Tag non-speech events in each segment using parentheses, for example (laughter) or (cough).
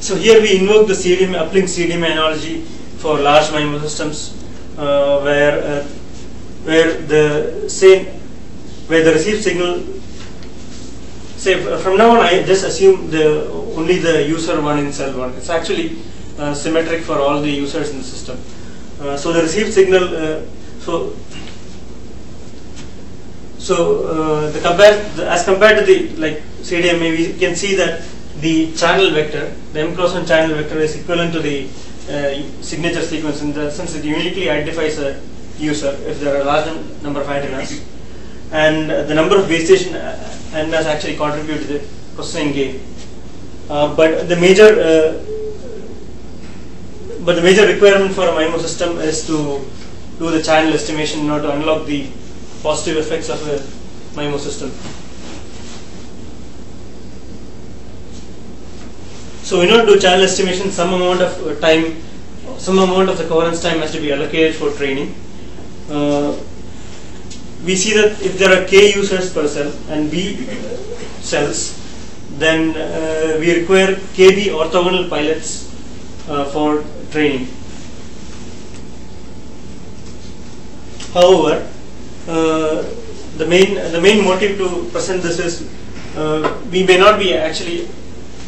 So here we invoke the CDMA uplink CDMA analogy for large MIMO systems, uh, where uh, where the same where the received signal. Say from now on, I just assume the only the user one in cell one. It's actually uh, symmetric for all the users in the system. Uh, so the received signal. Uh, so so uh, the the, as compared to the like CDMA, we can see that the channel vector, the m cross 1 channel vector, is equivalent to the uh, signature sequence in the sense it uniquely identifies a user if there are a large number of antennas, and uh, the number of base station uh, antennas actually contribute to the processing gain. Uh, but the major uh, but the major requirement for a MIMO system is to do the channel estimation in order to unlock the positive effects of a MIMO system. So in order to do channel estimation, some amount of uh, time, some amount of the coherence time has to be allocated for training. Uh, we see that if there are k users per cell and b cells, then uh, we require kb orthogonal pilots uh, for training. However, uh, the main the main motive to present this is uh, we may not be actually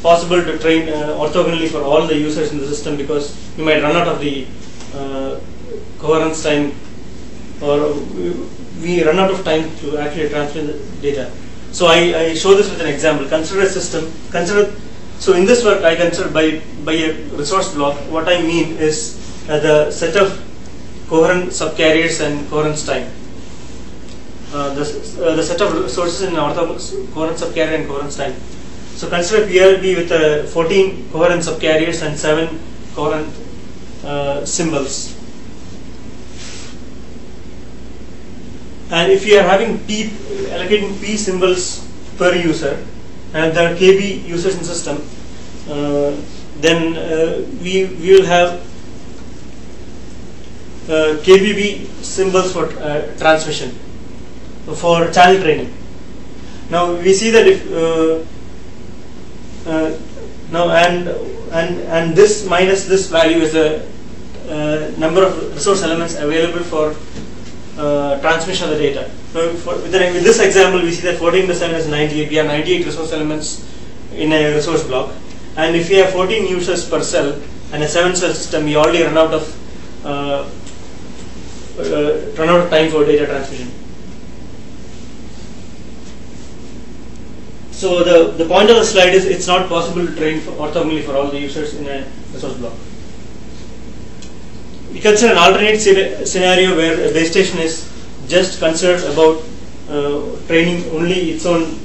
possible to train uh, orthogonally for all the users in the system because we might run out of the uh, coherence time or we, run out of time to actually transmit the data. So I, I show this with an example. Consider a system. Consider so in this work I consider by by a resource block. What I mean is uh, the set of coherent subcarriers and coherence time. Uh, the, uh, the set of resources in orthogonal coherent subcarrier and coherence time. So consider PRB with uh, 14 coherent subcarriers and 7 coherent uh, symbols. And if you are having P, allocating P symbols per user, and there are KB users in system, uh, then uh, we, we will have uh, KBB symbols for uh, transmission, for channel training. Now we see that if uh, now and and and this minus this value is the uh, number of resource elements available for uh, transmission of the data. Now, for, with, the, with this example, we see that 14 to 7 is 98. We have 98 resource elements in a resource block, and if we have 14 users per cell and a 7 cell system, we already run out of uh, uh, run out of time for data transmission. So the, the point of the slide is it's not possible to train for orthogonally for all the users in a resource block. We consider an alternate scenario where a base station is just concerned about uh, training only its own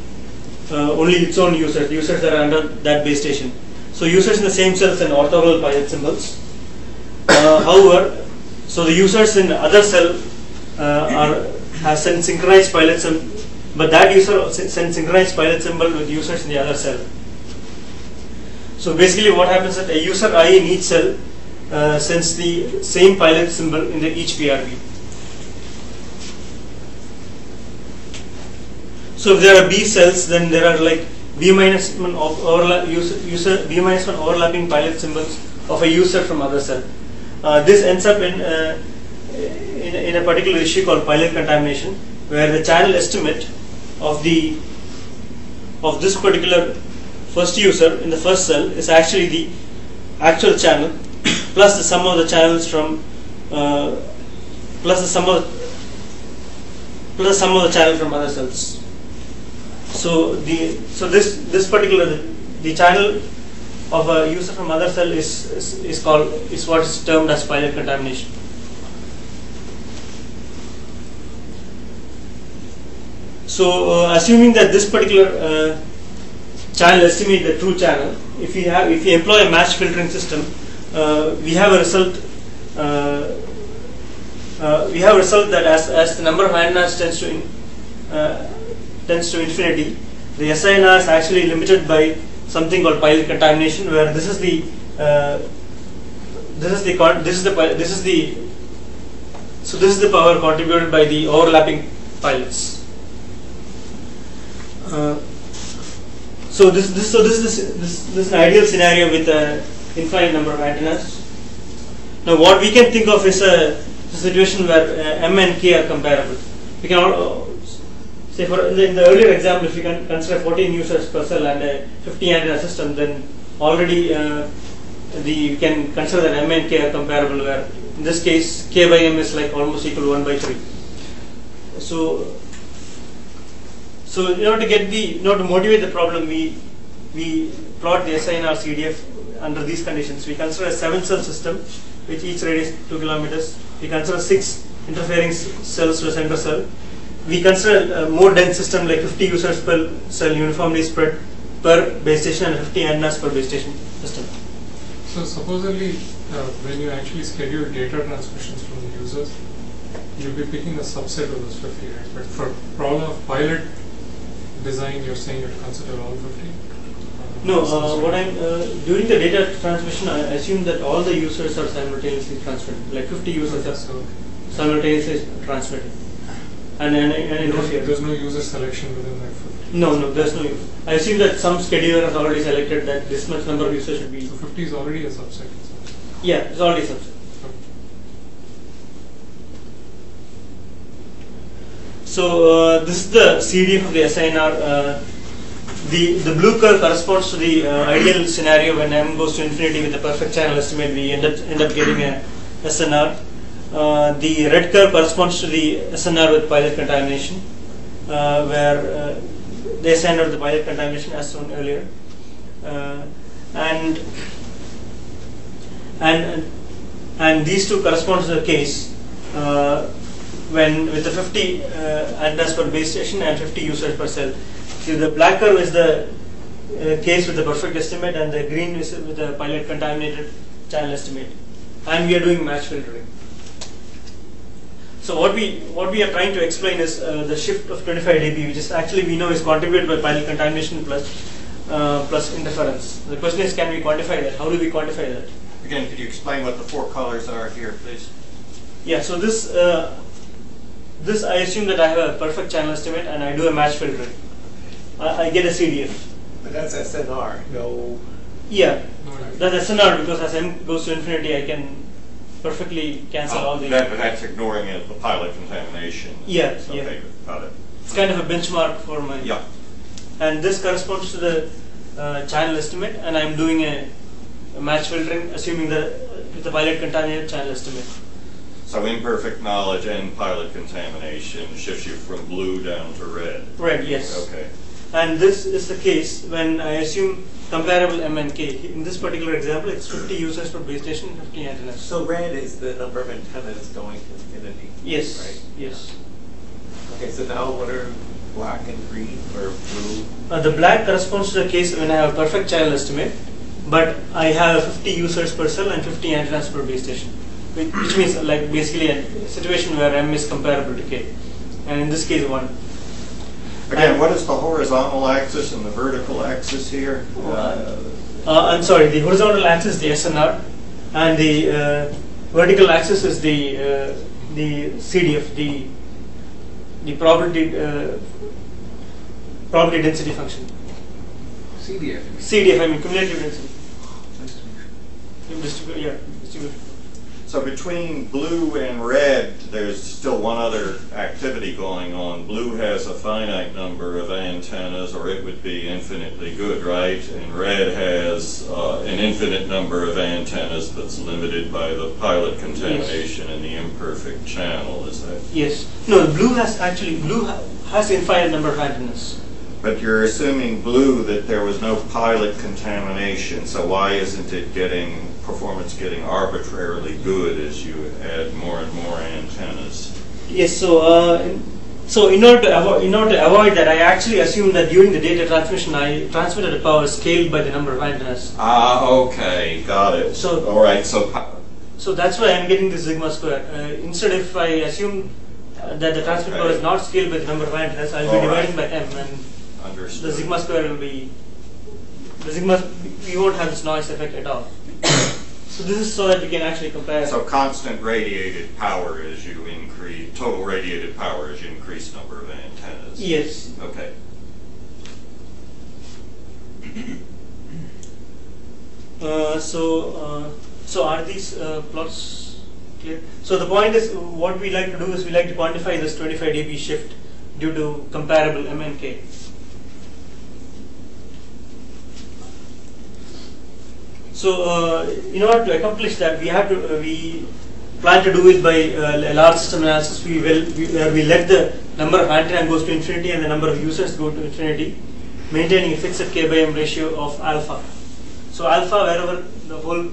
uh, only its own users, users that are under that base station. So users in the same cells and orthogonal pilot symbols. Uh, however, so the users in other cell uh, are has synchronized pilot symbol, but that user sends synchronized pilot symbol with users in the other cell. So basically, what happens is that a user I in each cell uh, sends the same pilot symbol in the each PRB. So if there are B cells, then there are like B minus one user B minus one overlapping pilot symbols of a user from other cell. Uh, this ends up in, uh, in in a particular issue called pilot contamination, where the channel estimate of the of this particular first user in the first cell is actually the actual channel plus the sum of the channels from uh, plus the sum of plus sum of the channel from other cells. So the so this this particular the, the channel of a user from other cell is, is is called is what is termed as pilot contamination. So uh, assuming that this particular uh, channel estimate the true channel, if we have if we employ a match filtering system, uh, we have a result. We have a result that as, as the number of antennas tends to in, tends to infinity, the SINR is actually limited by something called pilot contamination, where this is the uh, this is the this is the this is the so this is the power contributed by the overlapping pilots. Uh, So this, this so this is this, this is an ideal scenario with an infinite number of antennas. Now what we can think of is a, a situation where uh, m and k are comparable. We can uh, say for in the, in the earlier example, if you can consider 14 users per cell and a 50 antenna system, then already uh, the you can consider that m and k are comparable. Where in this case, k by m is like almost equal to 1 by 3. So so in order to get the, in order to motivate the problem, we we plot the SINR CDF under these conditions. We consider a seven cell system with each radius two kilometers. We consider six interfering cells to a center cell. We consider a more dense system like 50 users per cell uniformly spread per base station and 50 antennas per base station system. So supposedly, uh, when you actually schedule data transmissions from the users, you'll be picking a subset of those 50, right? But for problem of pilot design, you're saying you'd consider all 50? No, uh, what I'm uh, during the data transmission, I assume that all the users are simultaneously transmitted. Like 50 users are So simultaneously transmitted and, and, and no- there's no user selection within that 50. No, no, there's no. I assume that some scheduler has already selected that this much number of users should be. So 50 is already a subset. Yeah, it's already a subset. So uh, this is the CDF of the SINR. Uh, the the blue curve corresponds to the uh, ideal scenario when m goes to infinity with a perfect channel estimate. We end up end up getting a SNR. Uh, the red curve corresponds to the SNR with pilot contamination, uh, where uh, the SNR with the pilot contamination as shown earlier, and and and these two correspond to the case when with the 50 uh, antennas per base station and 50 users per cell. See, the black curve is the uh, case with the perfect estimate, and the green is with the pilot contaminated channel estimate. And we are doing match filtering. So what we what we are trying to explain is uh, the shift of 25 dB, which is actually we know is contributed by pilot contamination plus uh, plus interference. The question is, can we quantify that? How do we quantify that? Again, could you explain what the four colors are here, please? Yeah, so this uh, this I assume that I have a perfect channel estimate and I do a match filtering. I, I get a CDF. But that's SNR, no. Yeah, No, that's SNR because as m goes to infinity, I can perfectly cancel all the. Oh, That, but that's ignoring it, the pilot contamination. Yeah, yeah. Okay, got it. It's kind of a benchmark for my. Yeah, And this corresponds to the uh, channel estimate, and I'm doing a, a match filtering, assuming the with the pilot contaminated channel estimate. So imperfect knowledge and pilot contamination shifts you from blue down to red. Right. Yes. Okay, And this is the case when I assume comparable M and K. In this particular example, it's 50 users per base station, 50 antennas. So red is the number of antennas going to infinity. yes, Right? yes. Okay, so now what are black and green or blue? Uh, the black corresponds to the case when I have a perfect channel estimate, but I have 50 users per cell and 50 antennas per base station, which, which means like basically a situation where M is comparable to K, and in this case one. again, what is the horizontal axis and the vertical axis here? Uh, Uh, I'm sorry, the horizontal axis is the SNR, and the uh, vertical axis is the uh, the CDF, the the probability uh, probability density function. CDF. CDF, I mean cumulative density. Distribu- yeah, distribution. So between blue and red, there's still one other activity going on. Blue has a finite number of antennas, or it would be infinitely good, right? And red has uh, an infinite number of antennas that's limited by the pilot contamination and the imperfect channel. Is that? Yes. No, blue has actually blue ha- has infinite number of antennas. But you're assuming blue that there was no pilot contamination. So why isn't it getting performance getting arbitrarily good as you add more and more antennas? Yes. So, uh, in, so in order to avoid in order to avoid that, I actually assume that during the data transmission, I transmitted a power scaled by the number of antennas. Ah, okay, got it. So- all right, so So that's why I'm getting the sigma square. Uh, instead, if I assume uh, that the transmit power is not scaled by the number of antennas, I'll be All right. dividing by m, and understood. the sigma square will be the sigma. We won't have this noise effect at all. So this is so that we can actually compare. So constant radiated power as you increase, total radiated power as you increase number of antennas? Yes. Okay. Uh, so, uh, so are these uh, plots clear? So the point is, what we like to do is we like to quantify this 25 dB shift due to comparable MNK. So, uh, in order to accomplish that, we have to uh, we plan to do it by uh, a large system analysis. We will we, where we let the number of antenna goes to infinity and the number of users go to infinity, maintaining a fixed k by m ratio of alpha. So alpha wherever the whole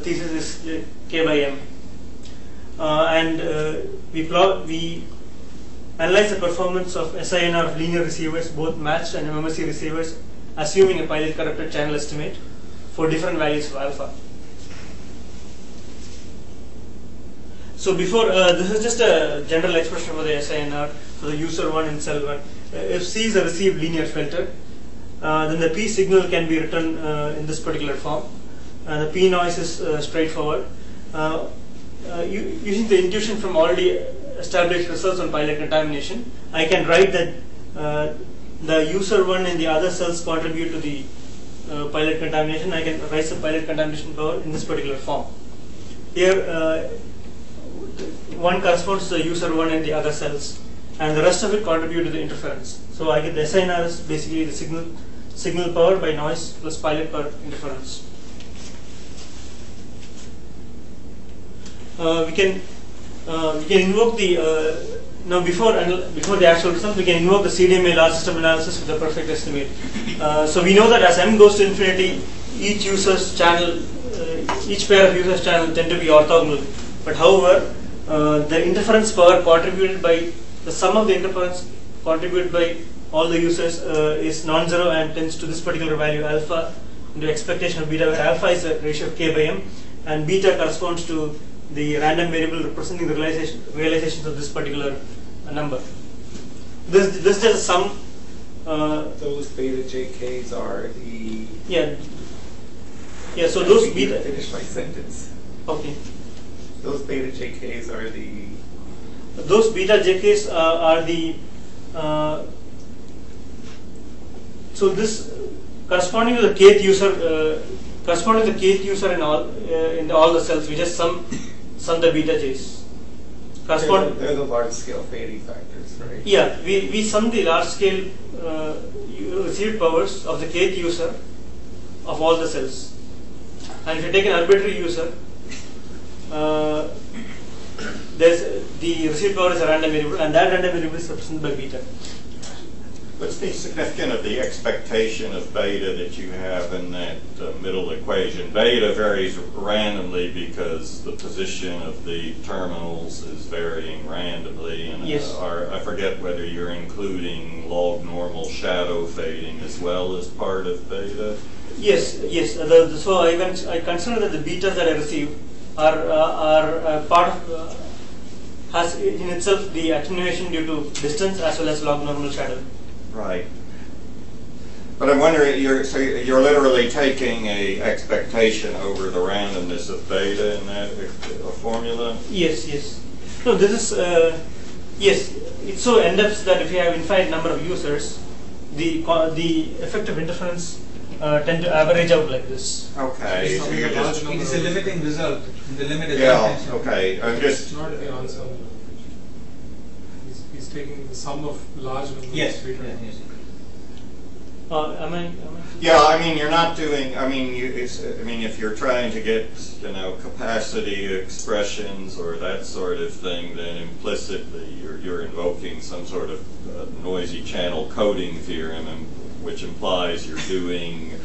thesis is k by m, uh, and uh, we plot we analyze the performance of SINR of linear receivers, both matched and MMSE receivers, assuming a pilot corrupted channel estimate for different values of alpha. So before, uh, this is just a general expression for the SINR for the user 1 and cell 1. Uh, if C is a received linear filter, uh, then the P signal can be written uh, in this particular form. And the P noise is uh, straightforward. Uh, uh, using the intuition from already established results on pilot contamination, I can write that uh, the user 1 and the other cells contribute to the uh, pilot contamination. I can write the pilot contamination power in this particular form. Here, uh, one corresponds to the user one and the other cells, and the rest of it contribute to the interference. So I get the SINR is basically the signal signal power by noise plus pilot power interference. Uh, we can uh, we can invoke the uh, now before before the actual result we can invoke the CDMA large system analysis with a perfect estimate. Uh, so we know that as m goes to infinity, each user's channel, uh, each pair of users channel tend to be orthogonal. But however, uh, the interference power contributed by the sum of the interference contributed by all the users uh, is non-zero and tends to this particular value alpha into expectation of beta, where alpha is a ratio of k by m, and beta corresponds to the random variable representing the realization, realizations of this particular uh, number. This this is just a sum. Uh, Those beta JKs are the. yeah. Yeah. So those I didn't beta. Finish my sentence. Okay. Those beta JKs are the. Those beta JKs uh, are the uh, so this corresponding to the kth user uh, corresponding to the kth user in all uh, in all the cells we just sum sum the beta j's correspond the- they're the large scale fading factors, right? yeah we, we sum the large scale uh, received powers of the kth user of all the cells. And if you take an arbitrary user uh, there's the received power is a random variable and that random variable is represented by beta What's the significance of the expectation of beta that you have in that uh, middle equation? Beta varies randomly because the position of the terminals is varying randomly. And, uh, Yes. Or I forget whether you're including log normal shadow fading as well as part of beta. Yes, yes. uh, The, the, so I, I consider that the betas that I receive are uh, are uh, part of uh, has in itself the attenuation due to distance as well as log normal shadow. Right. But I'm wondering, you're, so you're literally taking a expectation over the randomness of beta in that formula? Yes, yes. No, this is uh, yes. It so ends up that if you have infinite number of users, the co- the effective interference uh, tend to average out like this. Okay, so Something you're a large just, It is a limiting result. The limit is yeah, okay, I'm just, Not the answer. He's, he's taking the sum of large numbers. Yes, of beta yes, Uh, am I? Am I? yeah, I mean, you're not doing, I mean, you, it's, I mean, if you're trying to get, you know, capacity expressions or that sort of thing, then implicitly you're, you're invoking some sort of uh, noisy channel coding theorem, which implies you're doing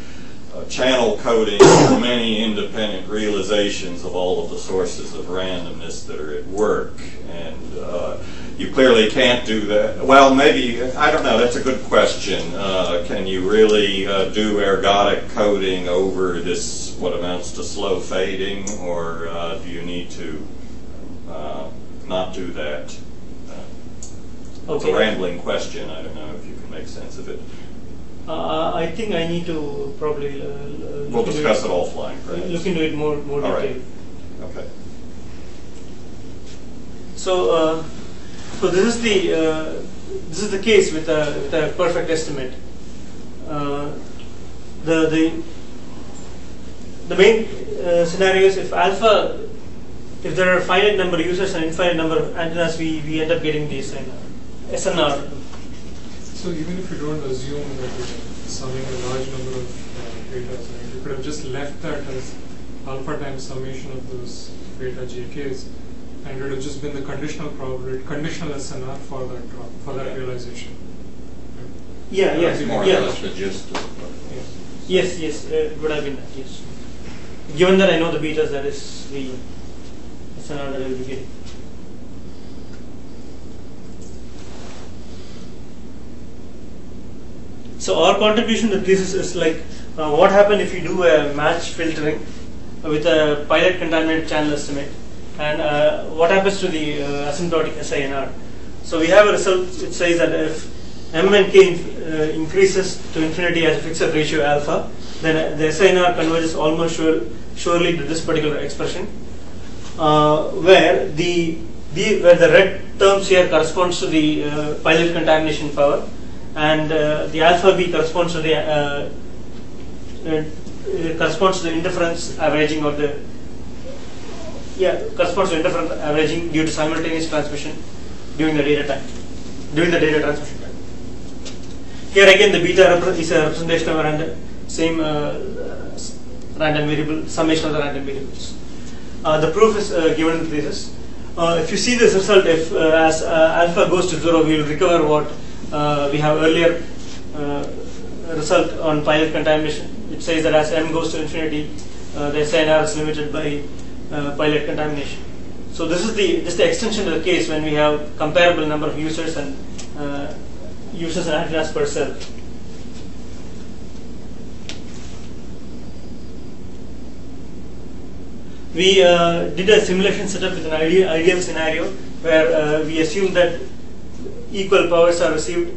channel coding many independent realizations of all of the sources of randomness that are at work. And uh, you clearly can't do that. Well, maybe, I don't know, that's a good question. Uh, can you really uh, do ergodic coding over this, what amounts to slow fading, or uh, do you need to uh, not do that? Uh, It's Okay. a rambling question, I don't know if you can make sense of it. Uh, I think I need to probably. Uh, We'll discuss it, it offline, perhaps. Look into it more more All right. detail. Okay. So, uh, so this is the uh, this is the case with a with a perfect estimate. Uh, the the the main uh, scenario is if alpha, if there are finite number of users and infinite number of antennas, we, we end up getting the SNR. SNR. So even if you don't assume that you're summing a large number of uh, beta, right, you could have just left that as alpha times summation of those beta JKs, and it would have just been the conditional probability, conditional SNR for that drop, for that Yeah. realization. Right? Yeah, yeah, That's more or yeah. less the gist of it. Yeah. Yes, yes, uh, it would have been that, yes. Given that I know the betas, that is the SNR that I will be getting. So our contribution to this is, like uh, what happens if you do a match filtering with a pilot contaminant channel estimate and uh, what happens to the uh, asymptotic SINR. So we have a result which says that if m and k uh, increases to infinity as a fixed ratio alpha, then uh, the SINR converges almost sure, surely to this particular expression, uh, where the, the where the red terms here corresponds to the pilot contamination power, and uh, the alpha b corresponds to the uh, uh, corresponds to the interference averaging or the yeah corresponds to interference averaging due to simultaneous transmission during the data time during the data transmission time. Here again the beta is a representation of a random same random variable summation of the random variables. Uh, the proof is uh, given in this. Uh, if you see this result, if as alpha goes to zero, we will recover what we have earlier uh, result on pilot contamination. It says that as m goes to infinity, uh, the SNR is limited by uh, pilot contamination. So this is the just the extension of the case when we have comparable number of users and uh, users and antennas per cell. We uh, did a simulation setup with an ideal, ideal scenario where uh, we assume that equal powers are received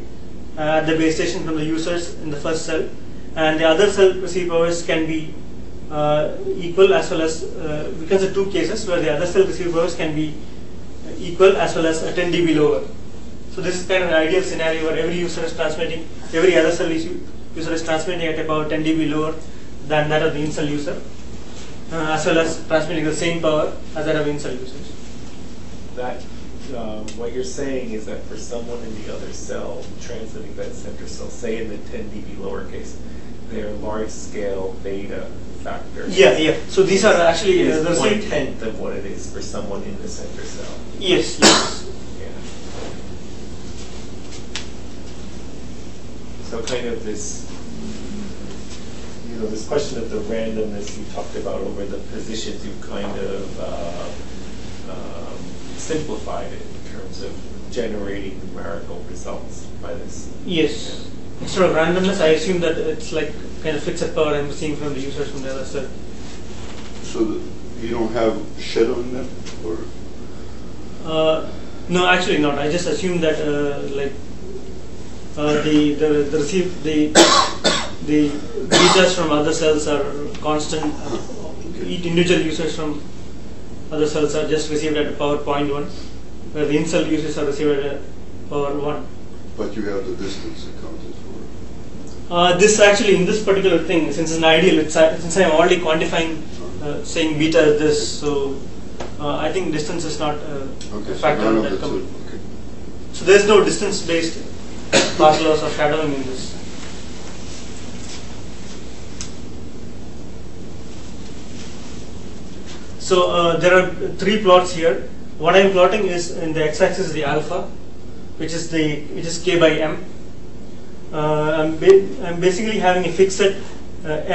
uh, at the base station from the users in the first cell, and the other cell receive powers can be uh, equal as well as uh, we consider two cases where the other cell receive powers can be equal as well as uh, 10 dB lower. So this is kind of an ideal scenario where every user is transmitting, every other cell user is transmitting at about 10 dB lower than that of the in-cell user, uh, as well as transmitting the same power as that of in-cell users. That, um, what you're saying is that for someone in the other cell transmitting that center cell, say in the 10 dB lowercase, their large scale beta factor. Yeah, yeah. So these are actually uh, is the one same. tenth of what it is for someone in the center cell. Yes, yes. Yeah. So kind of this, you know, this question of the randomness you talked about over the positions, you've kind of uh, um, simplified it in terms of generating numerical results by this. Yes. Instead of randomness, I assume that it's like kind of fixed power I'm seeing from the users from the other side. So that you don't have shadow in them, or Uh, no, actually not. I just assume that uh, like uh, the, the the receive the the (coughs) betas from other cells are constant. Each individual users from other cells are just received at power 0.1, where the in-cell users are received at power 1. but you have the distance accounted for. Uh, this actually in this particular thing, since it's an ideal, it's, uh, since I'm already quantifying, uh, saying beta is this, so uh, I think distance is not uh, Okay, a factor. none in that the com- two. Okay. So there's no distance-based path loss or shadowing in this. So uh, there are three plots here. What I'm plotting is in the x-axis the alpha, which is the which is k by m. Uh, I'm, ba- I'm basically having a fixed uh,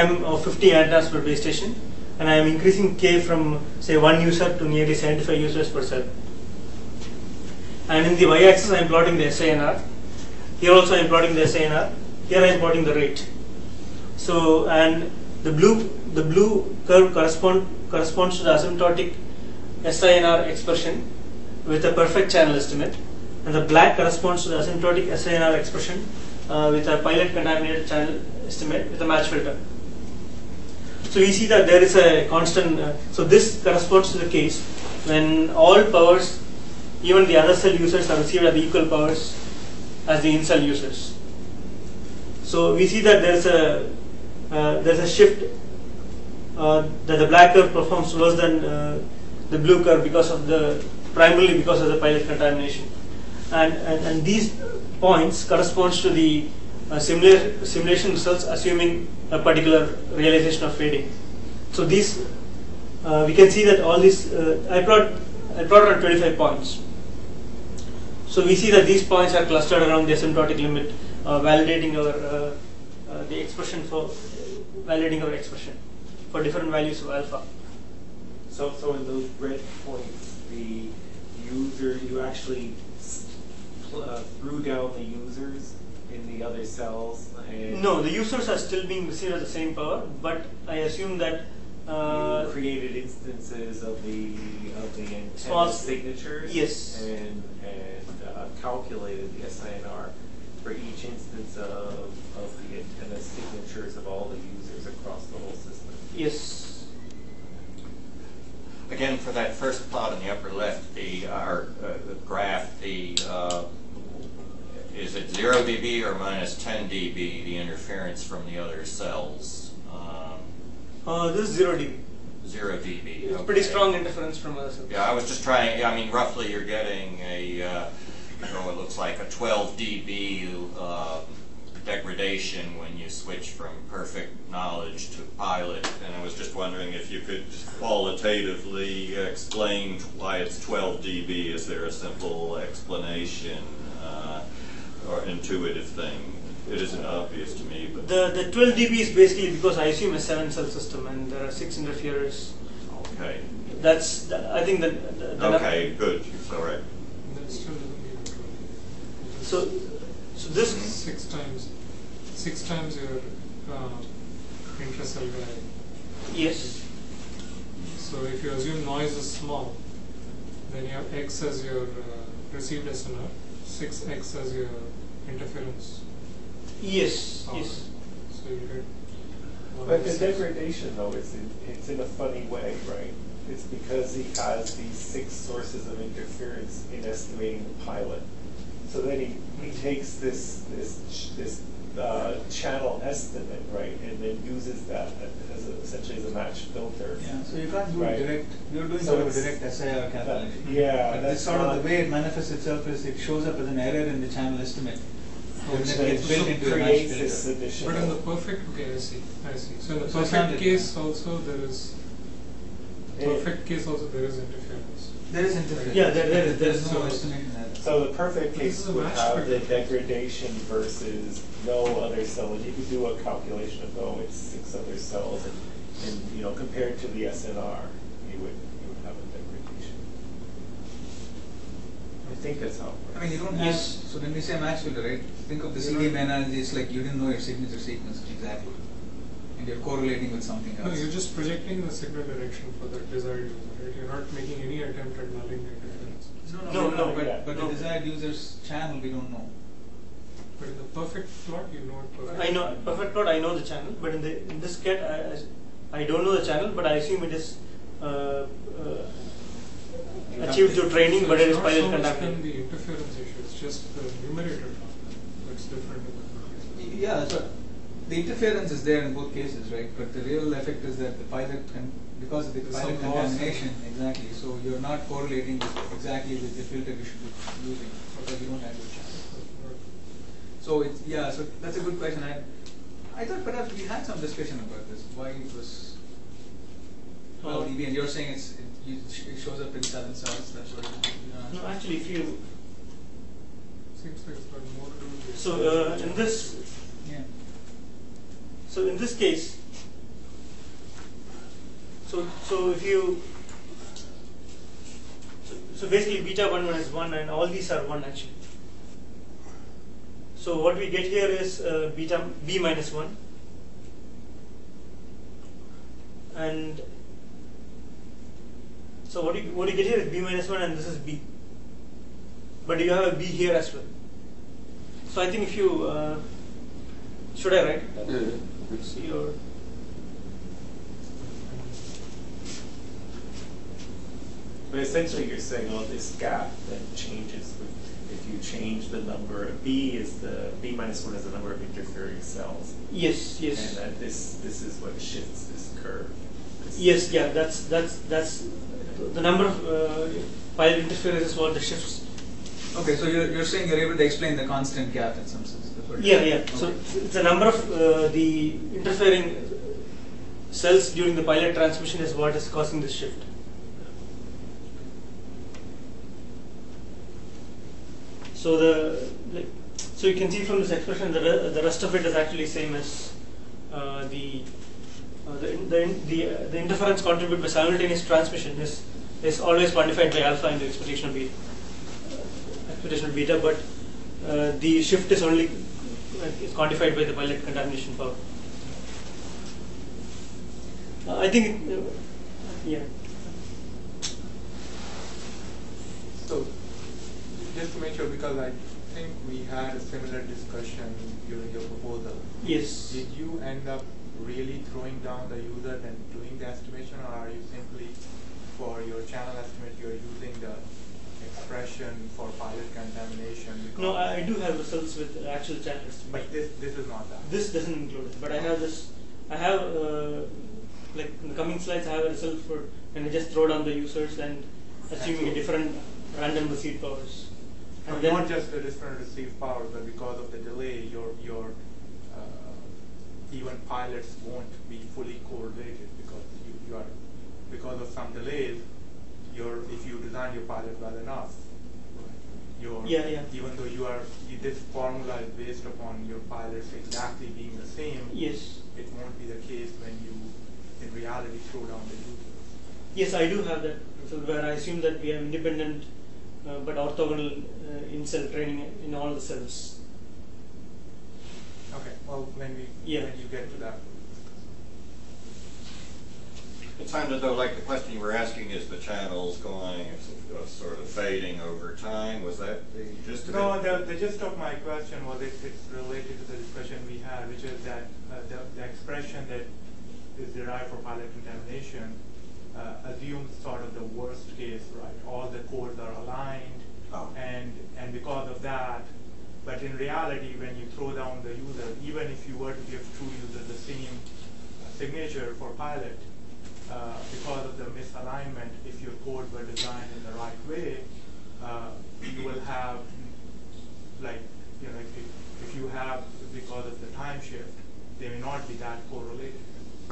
m of 50 antennas per base station, and I am increasing k from say one user to nearly 75 users per cell. And in the y-axis, I am plotting the SINR. Here also, I am plotting the SINR. Here, I am plotting the rate. So, and the blue the blue curve correspond corresponds to the asymptotic SINR expression with a perfect channel estimate, and the black corresponds to the asymptotic SINR expression uh, with a pilot contaminated channel estimate with a match filter. So we see that there is a constant. Uh, so this corresponds to the case when all powers, even the other cell users, are received at the equal powers as the in-cell users. So we see that there is a uh, there's a shift that the black curve performs worse than uh, the blue curve because of the primarily because of the pilot contamination, and and, and these points corresponds to the uh, simula- simulation results assuming a particular realization of fading. So these uh, we can see that all these uh, I plot I plotted on 25 points. So we see that these points are clustered around the asymptotic limit, uh, validating our uh, uh, the expression for validating our expression for different values of alpha. So, so in those red points, the user, you actually uh, threw down the users in the other cells and No, the users are still being received at the same power, but I assume that uh, you created instances of the of the antenna signatures. yes. And and uh, calculated the SINR for each instance of of the antenna signatures of all the users across the whole system. Yes, Again, for that first plot in the upper left, the, our, uh, the graph, the, uh, is it zero dB or minus ten dB, the interference from the other cells? Um, uh, this is zero dB. Zero dB. It's pretty strong interference from us. Yeah, I was just trying, I mean, roughly you're getting a, uh, oh, it looks like a 12 dB uh, degradation when you switch from perfect knowledge to pilot. And I was just wondering if you could qualitatively explain why it's 12 dB. Is there a simple explanation uh, or intuitive thing? It isn't obvious to me, but. The the 12 dB is basically because I assume a seven cell system and there are six interferers. Okay. That's the, I think that. The, the Okay, good. All right. That still doesn't give. So so this Six times, six times your uh, intracell guy. yes So if you assume noise is small, then you have x as your uh, received SNR, six x as your interference. yes power. yes. So you get. But the degradation though is in, it's in a funny way, right? It's because he has these six sources of interference in estimating the pilot. So then he, he takes this this this uh, channel estimate, right, and then uses that as a, essentially as a match filter. Yeah, so you can't do right? direct, you're doing So sort of a it's- direct SIR calculation. yeah, But that's sort of the way it manifests itself is it shows up as an error in the channel estimate. Which Which then gets built into a creates this filter. additional. But in the perfect, okay, I see, I see. So in the So perfect not- case also there is, perfect case also there is interference. There is interference. Yeah, there- there- but There's no estimation error. So the perfect case would match have the degradation versus no other cell, and you could do a calculation of, oh, it's six other cells, and, and, you know, compared to the SNR, you would, you would have a degradation. I think that's how it works. I mean, you don't have, Yes. so when we say match filter, right, think of the You CDM analogy, it's like you didn't know your signature sequence exactly. And you're correlating with something else. No, you're just projecting the signal direction for the desired user, right? You're not making any attempt at nulling the interference. No, No, no, no, no, but, but no. the desired user's channel, we don't know. But in the perfect plot, you know it perfectly. I know perfect plot. I know the channel, but in the in this cat, I, I I don't know the channel, but I assume it is uh, uh, achieved to- through training, So but it it's is not so pilot much than contaminated. the interference issue, it's just the numerator term that's different in the. Yeah, so the interference is there in both cases, right? But the real effect is that the pilot can, because of the There's pilot some loss in- contamination, exactly. So you're not correlating with exactly with the filter you should be using because you don't have your channel. So it's yeah, so that's a good question. I I thought perhaps we had some discussion about this. Why it was 12 Uh, dB, and you're saying it's it, you, it shows up in seven cells. That's what. It, uh, No, actually, if you Seems like it's got more to do with. so uh, in this yeah. so in this case, so so if you so, so basically beta one one is one, and all these are one actually. So what we get here is uh, beta b minus one, and so what you what you get here is b minus one, and this is b. But you have a b here as well. So I think if you uh, should I write? Yeah, yeah. It's- Your But essentially, you're saying, oh, this gap then changes with, if you change the number, of B is the, B minus one is the number of interfering cells. Yes, yes. And that this, this is what shifts this curve. This- Yes, yeah, that's that's that's the number of uh, pilot interference is what the shifts. Okay, so you're, you're saying you're able to explain the constant gap in some sense. Yeah, yeah. saying. So it's the number of uh, the interfering cells during the pilot transmission is what is causing this shift. So the like, so you can see from this expression the re- the rest of it is actually same as uh, the uh, the the the, the interference contributed by simultaneous transmission is is always quantified by alpha in the expectation of beta, expectation of beta, but uh, the shift is only is quantified by the pilot contamination power. Uh, I think, uh, yeah. Just to make sure, because I think we had a similar discussion during your proposal. Yes. Did you end up really throwing down the user and doing the estimation, or are you simply, for your channel estimate, you're using the expression for pilot contamination? No, I, I do have results with actual channels. But this, this is not that. This doesn't include it, but I have this. I have uh, like in the coming slides. I have a result for and I just throw down the users and assuming a different random receipt powers. And not just the different received power, but because of the delay, your your uh, even pilots won't be fully correlated because you, you are because of some delays. Your if you design your pilot well enough, your Yeah, yeah. even though you are you, this formula is based upon your pilots exactly being the same. yes, It won't be the case when you in reality throw down the users. yes, I do have that result where I assume that we have independent but orthogonal uh, in cell training in all the cells. Okay. Well, when we Yeah. when you get to that. It sounded though like the question you were asking is the channels going, it's uh, sort of fading over time, was that the gist of it? No, the, the gist of my question was it, it's related to the discussion we had, which is that uh, the, the expression that is derived for pilot contamination uh, assumes sort of the worst case, right? All the codes are aligned, Oh. and and because of that, but in reality, when you throw down the user, even if you were to give true user the same signature for pilot, uh, because of the misalignment, if your code were designed in the right way, uh, you will have, like, you know, if, you- if you have, because of the time shift, they may not be that correlated.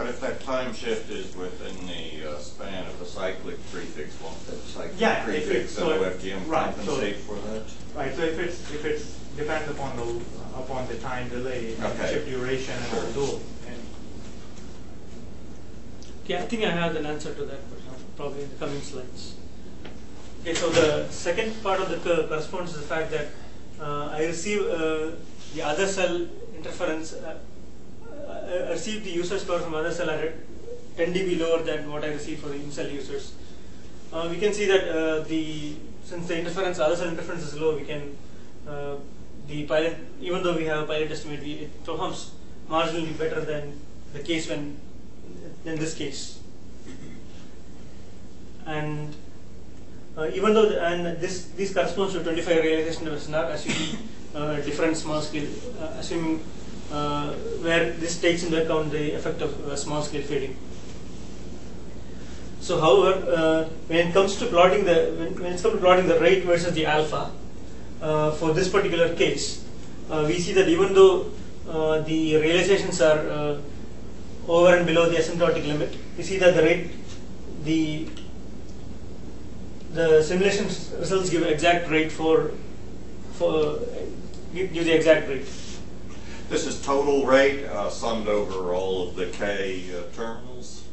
But if that time shift is within the uh, span of the cyclic prefix, won't that cyclic Yeah, prefix it's- and so- OFDM right, so- compensate for that? Right, so if it's, if it's, depends upon the, upon the time delay, and Okay. shift duration and all Sure. those, and Okay, I think I have an answer to that, but probably in the coming slides. Okay, so the second part of the curve corresponds to the fact that uh, I receive uh, the other cell interference, uh, I receive the user score from other cell at 10 dB lower than what I receive for the in-cell users. Uh, we can see that uh, the since the interference, other cell interference is low, we can uh, the pilot, even though we have a pilot estimate, we, it performs marginally better than the case when than this case. And uh, even though the, and this this corresponds to 25 realization of SNR, assuming uh, different small scale, uh, assuming uh, where this takes into account the effect of uh, small scale fading. So, however, uh, when it comes to plotting the when, when it comes to plotting the rate versus the alpha uh, for this particular case, uh, we see that even though the realizations are over and below the asymptotic limit, we see that the rate, the the simulation results give exact rate for for give the exact rate. This is total rate uh, summed over all of the K uh, terminals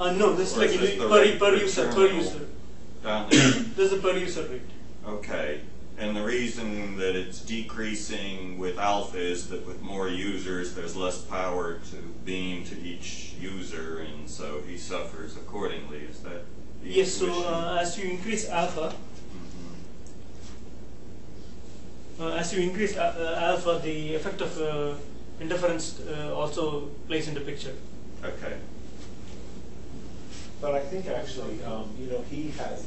Uh, no, this is like is per, rate per per user per user. down (clears throat) there. This is per user rate. Okay, and the reason that it's decreasing with alpha is that with more users, there's less power to beam to each user, and so he suffers accordingly. Is that the Yes. So uh, as you increase alpha, Mhm. uh, as you increase uh, uh, alpha, the effect of uh, interference uh, also plays into picture. Okay. But I think actually, um, you know, he has,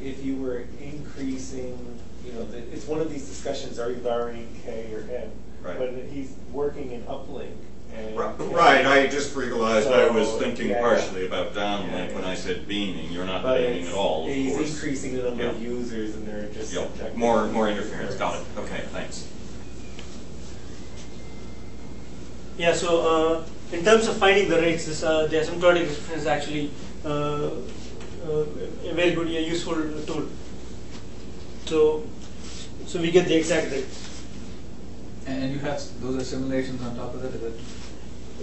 if you were increasing, you know, the, it's one of these discussions, are you borrowing K or M? Right. But he's working in uplink and. Right, I just realized I was So, thinking yeah, partially yeah. about downlink Yeah, when. I said beaming, you're not But beaming it's- at all, of He's course. increasing the number of Yeah. users and they're just. Yep, subjective. more, more interference, got it, okay, thanks. Yeah, so uh, in terms of finding the rates, this, uh, the asymptotic expression is actually uh, uh, a very good, a useful tool. So, so we get the exact rate. And, and you have those are simulations on top of that. Is it?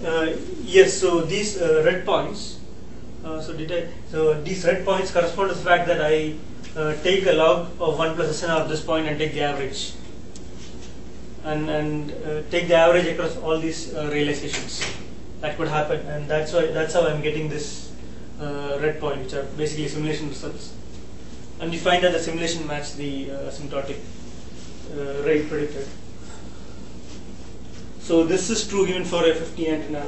Uh, yes, so these uh, red points, uh, so did I, so these red points correspond to the fact that I take a log of 1 plus SNR of this point and take the average. And, and uh, take the average across all these uh, realizations. That could happen, and that's why that's how I'm getting this uh, red point, which are basically simulation results. And we find that the simulation match the asymptotic rate predicted. So this is true even for a 50 antenna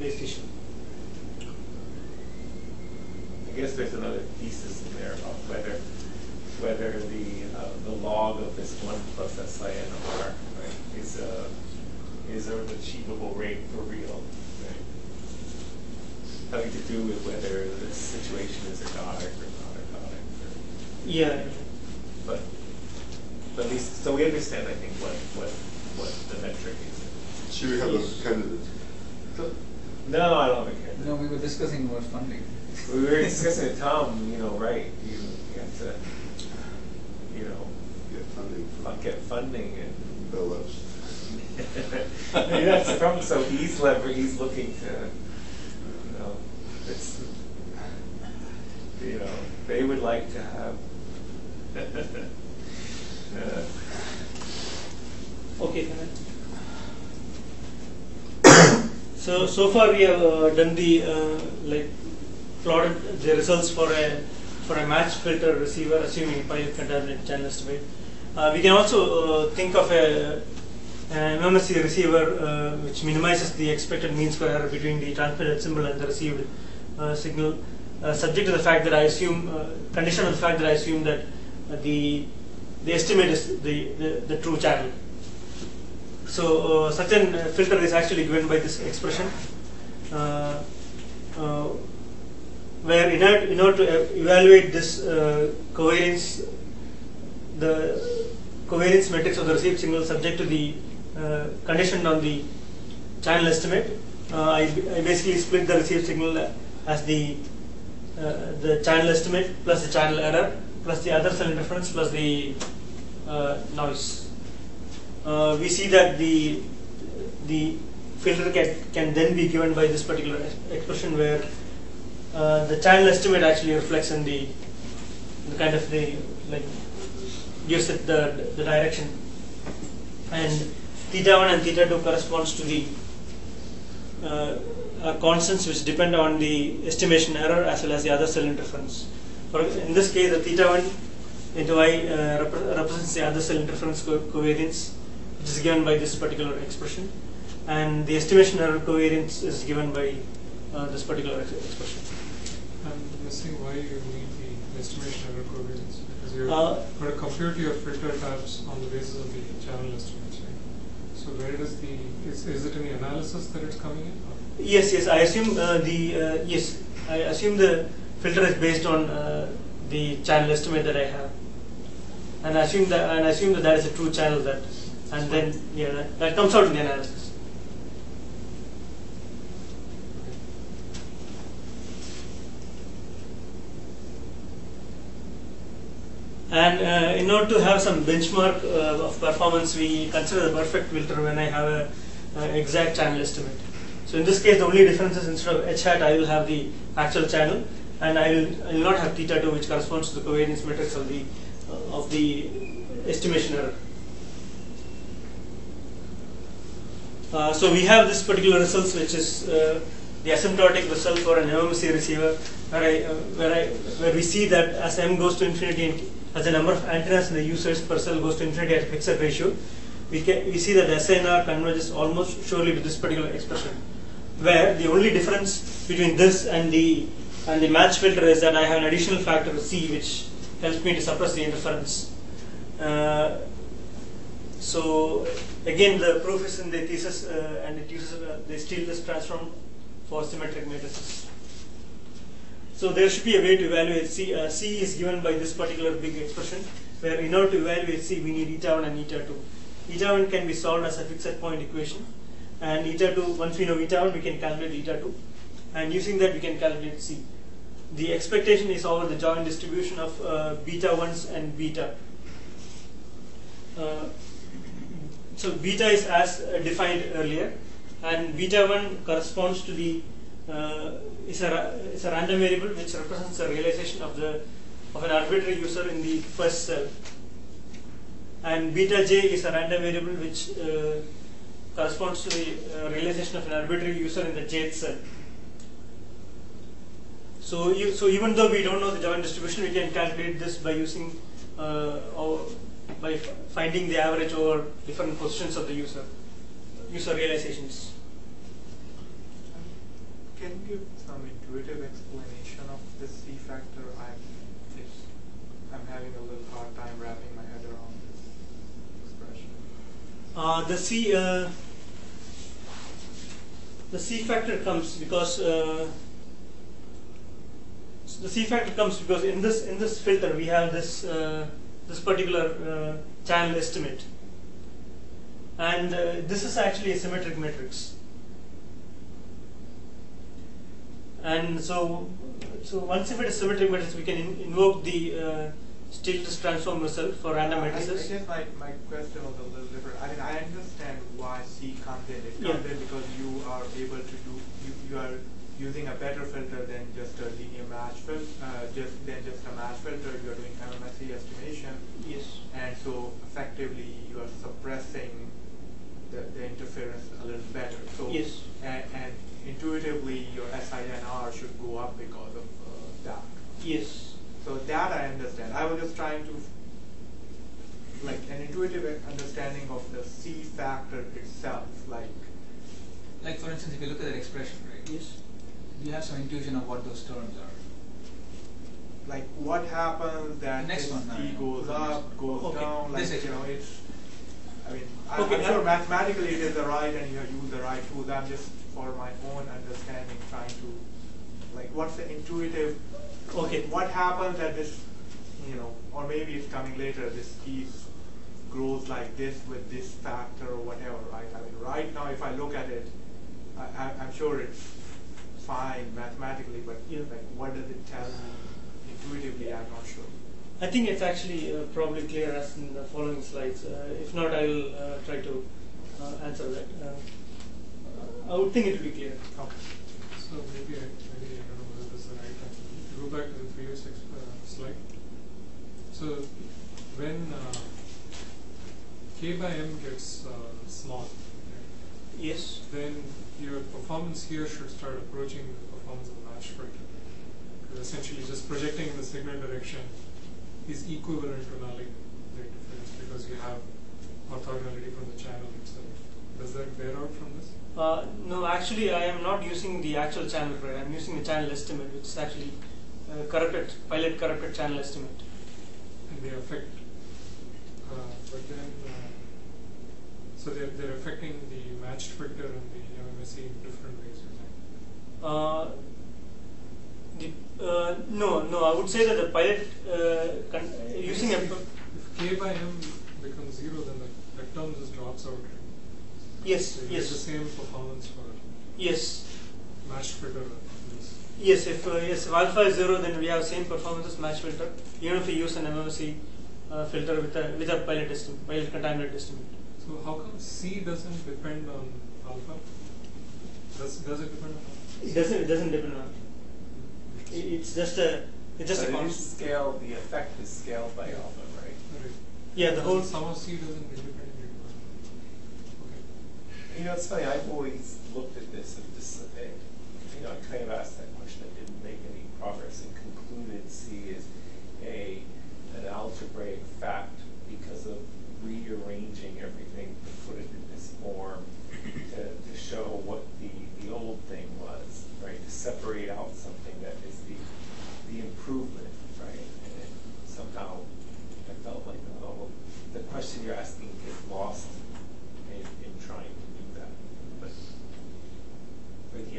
base station. I guess there's another thesis in there about whether, whether the, uh, the log of this one plus SINR, right, is a, is an achievable rate for real, right? Having to do with whether the situation is ergodic or not ergodic, or, Yeah. but, but at least, so we understand, I think, what, what, what the metric is. So you have a candidate? No, I don't think. No, we were discussing about funding. We were (laughs) discussing with Tom, you know, right, you, you have to, you know, get funding from get funding and. (laughs) Bell Labs. Maybe that's the problem, so he's lever, he's looking to, you know, it's, you know, they would like to have. (laughs) uh, Okay. can I- So so far we have uh, done the uh, like plotted the results for a for a match filter receiver, assuming pilot contaminant channel estimate. Uh, we can also uh, think of a an MMSE receiver uh, which minimizes the expected mean square error between the transmitted symbol and the received uh, signal, subject to the fact that I assume, condition of the fact that I assume that the the estimate is the, the, the true channel. So uh, such a filter is actually given by this expression, uh, uh, where in order, in order to evaluate this uh, covariance, the covariance matrix of the received signal subject to the uh, condition on the channel estimate, uh, I, I basically split the received signal as the uh, the channel estimate plus the channel error plus the other cell interference plus the uh, noise. Uh, we see that the the filter can, can then be given by this particular expression where uh, the channel estimate actually reflects in the, the kind of the like gives it the, the direction and theta 1 and theta 2 corresponds to the uh, constants which depend on the estimation error as well as the other cell interference. For in this case, the theta 1 into i uh, rep- represents the other cell interference co- covariance, which is given by this particular expression, and the estimation error covariance is given by uh, this particular ex- expression. I'm missing why you need the estimation error covariance, because you're Uh, going to compute your filter tabs on the basis of the channel estimates, right? So where does the, is, is it in the analysis that it's coming in? or- Yes, yes. I assume uh, the uh, yes. I assume the filter is based on uh, the channel estimate that I have, and I assume that and I assume that that is a true channel that, and then yeah, that, that comes out in the analysis. And uh, in order to have some benchmark uh, of performance, we consider the perfect filter when I have an exact channel estimate. So in this case, the only difference is instead of h hat, I will have the actual channel, and I will, I will not have theta 2, which corresponds to the covariance matrix of the uh, of the estimation error. Uh, so we have this particular results, which is uh, the asymptotic result for an MMSE receiver, where I, uh, where I, where we see that as m goes to infinity, as the number of antennas in the users per cell goes to infinity at a fixed ratio, we can, we see that SNR converges almost surely to this particular expression, where the only difference between this and the and the match filter is that I have an additional factor C, which helps me to suppress the interference. Uh, so again, the proof is in the thesis, uh, and it uses uh, the Stieltjes transform for symmetric matrices. So there should be a way to evaluate C. Uh, C is given by this particular big expression, where in order to evaluate C, we need eta 1 and eta 2. Eta 1 can be solved as a fixed point equation, and eta 2, once we know eta 1, we can calculate eta 2, and using that we can calculate C. The expectation is over the joint distribution of uh, beta 1s and beta. So beta is as uh, defined earlier, and beta 1 corresponds to the uh, is a is a random variable which represents the realization of the of an arbitrary user in the first cell, and beta j is a random variable which uh, corresponds to the uh, realization of an arbitrary user in the jth cell. So, so even though we don't know the joint distribution, we can calculate this by using uh, by f- finding the average over different positions of the user user realizations. Can you give some intuitive explanation of the C factor? I'm, I'm having a little hard time wrapping my head around this expression. Uh, the C uh, the C factor comes because uh, the C factor comes because in this in this filter we have this uh, this particular uh, channel estimate, and uh, this is actually a symmetric matrix. And so, so once if it is symmetric matrix, we can in, invoke the uh, Stieltjes transform result for random I, I matrices. guess my, my question was a little different. I mean, I understand why C comes in. It Yeah. comes in because you are able to do, you, you are using a better filter than just a linear match filter, uh, just than just a match filter. You are doing MMSE estimation, Yes. and so effectively you are suppressing the, the interference a little better. So Yes. and, and intuitively your SINR should go up because of uh, that. Yes. So that I understand. I was just trying to, like, an intuitive understanding of the C factor itself. Like, Like for instance, if you look at that expression, right? Yes. You have some intuition of what those terms are. like what happens that The next one, I C uh, goes up, goes Okay. down. Like, This you know, it's. I mean, I, Okay, I'm sure mathematically it is the right, and you have used the right tools. I'm just for my own understanding trying to, like, what's the intuitive Okay. what happens that this, you know, or maybe it's coming later, this piece grows like this with this factor or whatever, right? I mean, right now, if I look at it, I, I, I'm sure it's fine mathematically, but Yeah. like, what does it tell me intuitively? I'm not sure. I think it's actually uh, probably clear as in the following slides. Uh, if not, I will uh, try to uh, answer that. Uh, I would think it will be clear. Okay. So maybe I, maybe I don't know whether this is the right time. Go back to the previous uh, slide. So when uh, k by m gets uh, small, right, Yes. then your performance here should start approaching the performance of the match filter. Because essentially just projecting in the signal direction is equivalent to nulling the interference because you have orthogonality from the channel itself. Does that bear out from this? Uh, no, actually, I am not using the actual channel right. I'm using the channel estimate, which is actually uh, corrupted pilot corrupted channel estimate. and they affect, uh, but then, uh, so they're, they're affecting the matched filter and the In different ways. Uh, the, uh, no, no, I would say that the pilot uh, using If, if k by m becomes zero, then the, that term just drops out, right? yes, So get the yes, same performance for yes, matched filter yes. If uh, yes, if alpha is zero, then we have same performance as match filter, even if we use an MMSE uh, filter with a with a pilot estimate, pilot contaminant estimate. So how come C doesn't depend on alpha? Does, does it depend on? It doesn't it doesn't depend on. It, it's just a it's just But a it is constant. scaled, the effect is scaled by alpha, right? Right. Yeah, the whole. Sum of C doesn't depend on alpha. Okay. You know, it's funny, I've always looked at this and just, uh, you know, I kind of asked that question, I didn't make any progress and concluded C is a, an algebraic fact because of rearranging everything to put it in this form to, to show what the, the old thing was, right? To separate out something that is the, the improvement, right? And it somehow, I felt like, oh,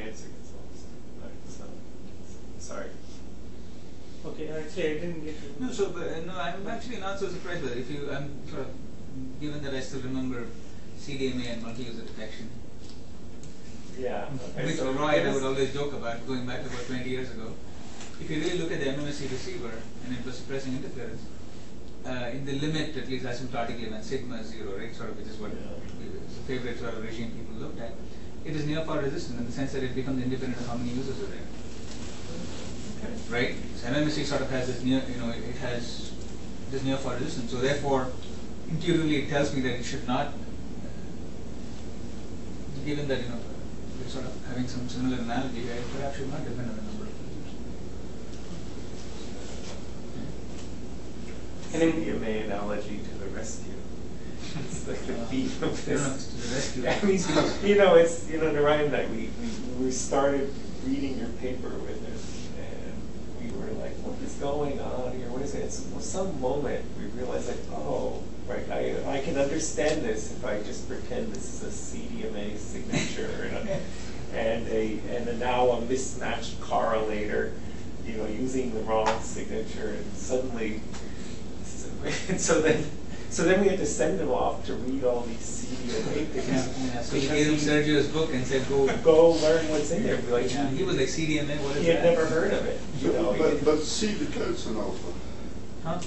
answer gets lost. Right, so, sorry. Okay, actually I didn't get it. No, so but, uh, no, I'm actually not so surprised with it. If you, I'm sort of given that I still remember CDMA and multi-user detection, Yeah. okay, which so Roy and I would always joke about going back about 20 years ago. If you really look at the MMSE receiver and it was suppressing interference, uh, in the limit, at least asymptotically, when sigma is zero, right, sort of, which is what Yeah. is a favorite sort of regime people looked at, it is near-far resistant in the sense that it becomes independent of how many users are there. Right? So sort of has this near, you know, it has this near-far resistance. So therefore, intuitively, it tells me that it should not, given that you know we're sort of having some similar analogy, it perhaps should not depend on the number of users. And in- CDMA analogy to the rescue. It's like the beat of I this. the. (laughs) I mean, you know, it's, you know, Narayan and I, we, we, we started reading your paper with us, and we were like, what is going on here? What is it? It's some moment we realize like, oh, right, I, I can understand this if I just pretend this is a CDMA signature and a, and a, and a now a mismatched correlator, you know, using the wrong signature, and suddenly, so, (laughs) and so then, so then we had to send him off to read all these CDMA things. Yeah, yeah. So we because gave him Sergio's book and said, go. go learn what's in there. Like, Yeah, he was like CDMA. What is he had that? never heard of it. You know, he But, didn't- but C depends on alpha. Huh?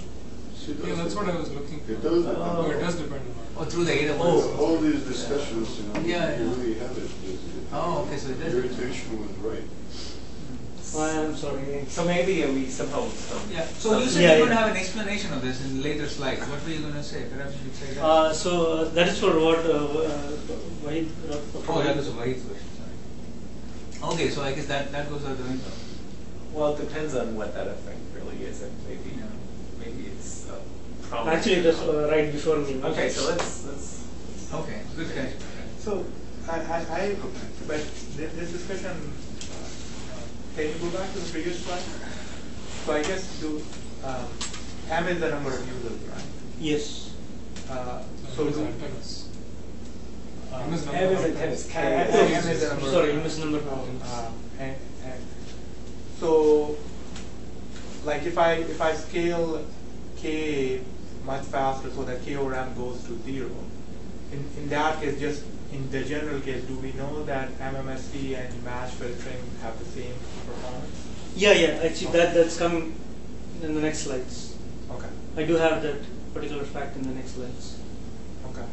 Yeah, that's what I was looking for. It does depend. Oh, Oh. it does depend on. Oh, through the AWS. All, all these discussions, you know, Yeah, you yeah. really have it. It- it- Oh, okay, so it does Your depend. was right. I'm sorry. So maybe we somehow some. Yeah. So you said Yeah, you were going to yeah. have an explanation of this in later slides. What were you going to say? Perhaps you could say that. Uh, so uh, that is for what uh, uh, Wahid, uh, oh, that was a Vahid's question. Sorry. Okay, so I guess that that goes out the window. Well, it depends on what that effect really is, and maybe Yeah. maybe it's uh, prominent. Actually, it was uh, right before me. Okay, so let's let's. Okay, good catch. So, I, I, I, but this, this discussion, uh, can you go back to the previous slide? So I guess do, um, M is the number of users, right? Yes. Uh, So so it's do, antennas. uh, M is number M is of antennas. antennas. K I- I is- M is the number. Sorry, you missed number of Uh, and, and, so, like if I, if I scale K much faster so that K over M goes to zero, in, in that case, just in the general case, do we know that MMSE and match filtering have the same performance? Yeah, yeah. Actually, that that's coming in the next slides. Okay, I do have that particular fact in the next slides. okay.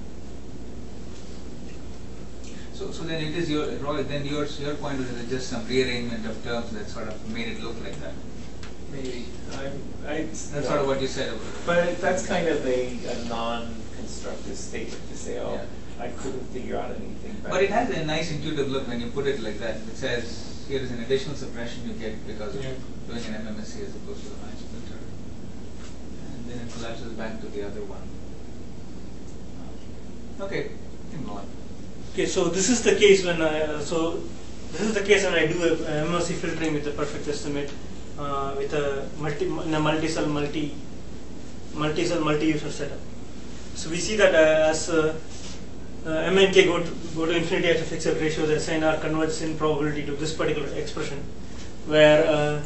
So, so then it is your Roy. Then yours your point was that just some rearrangement of terms that sort of made it look like that. Maybe I'm. I. That's sort of what you said. About it. But that's kind of a, a non-constructive statement to say, oh, Yeah. I couldn't figure out anything. back But it has a nice intuitive look when you put it like that. It says here is an additional suppression you get because of Yeah. doing an MMSE as opposed to the match filter, and then it collapses back to the other one. Uh, Okay, can on. Okay, so this is the case when I uh, so this is the case when I do a, a MOC filtering with a perfect estimate uh, with a multi in a multi-cell multi multi-cell multi-user setup. So we see that uh, as uh, M and K go to, go to infinity at fixed ratio, the SNR converges in probability to this particular expression, where uh,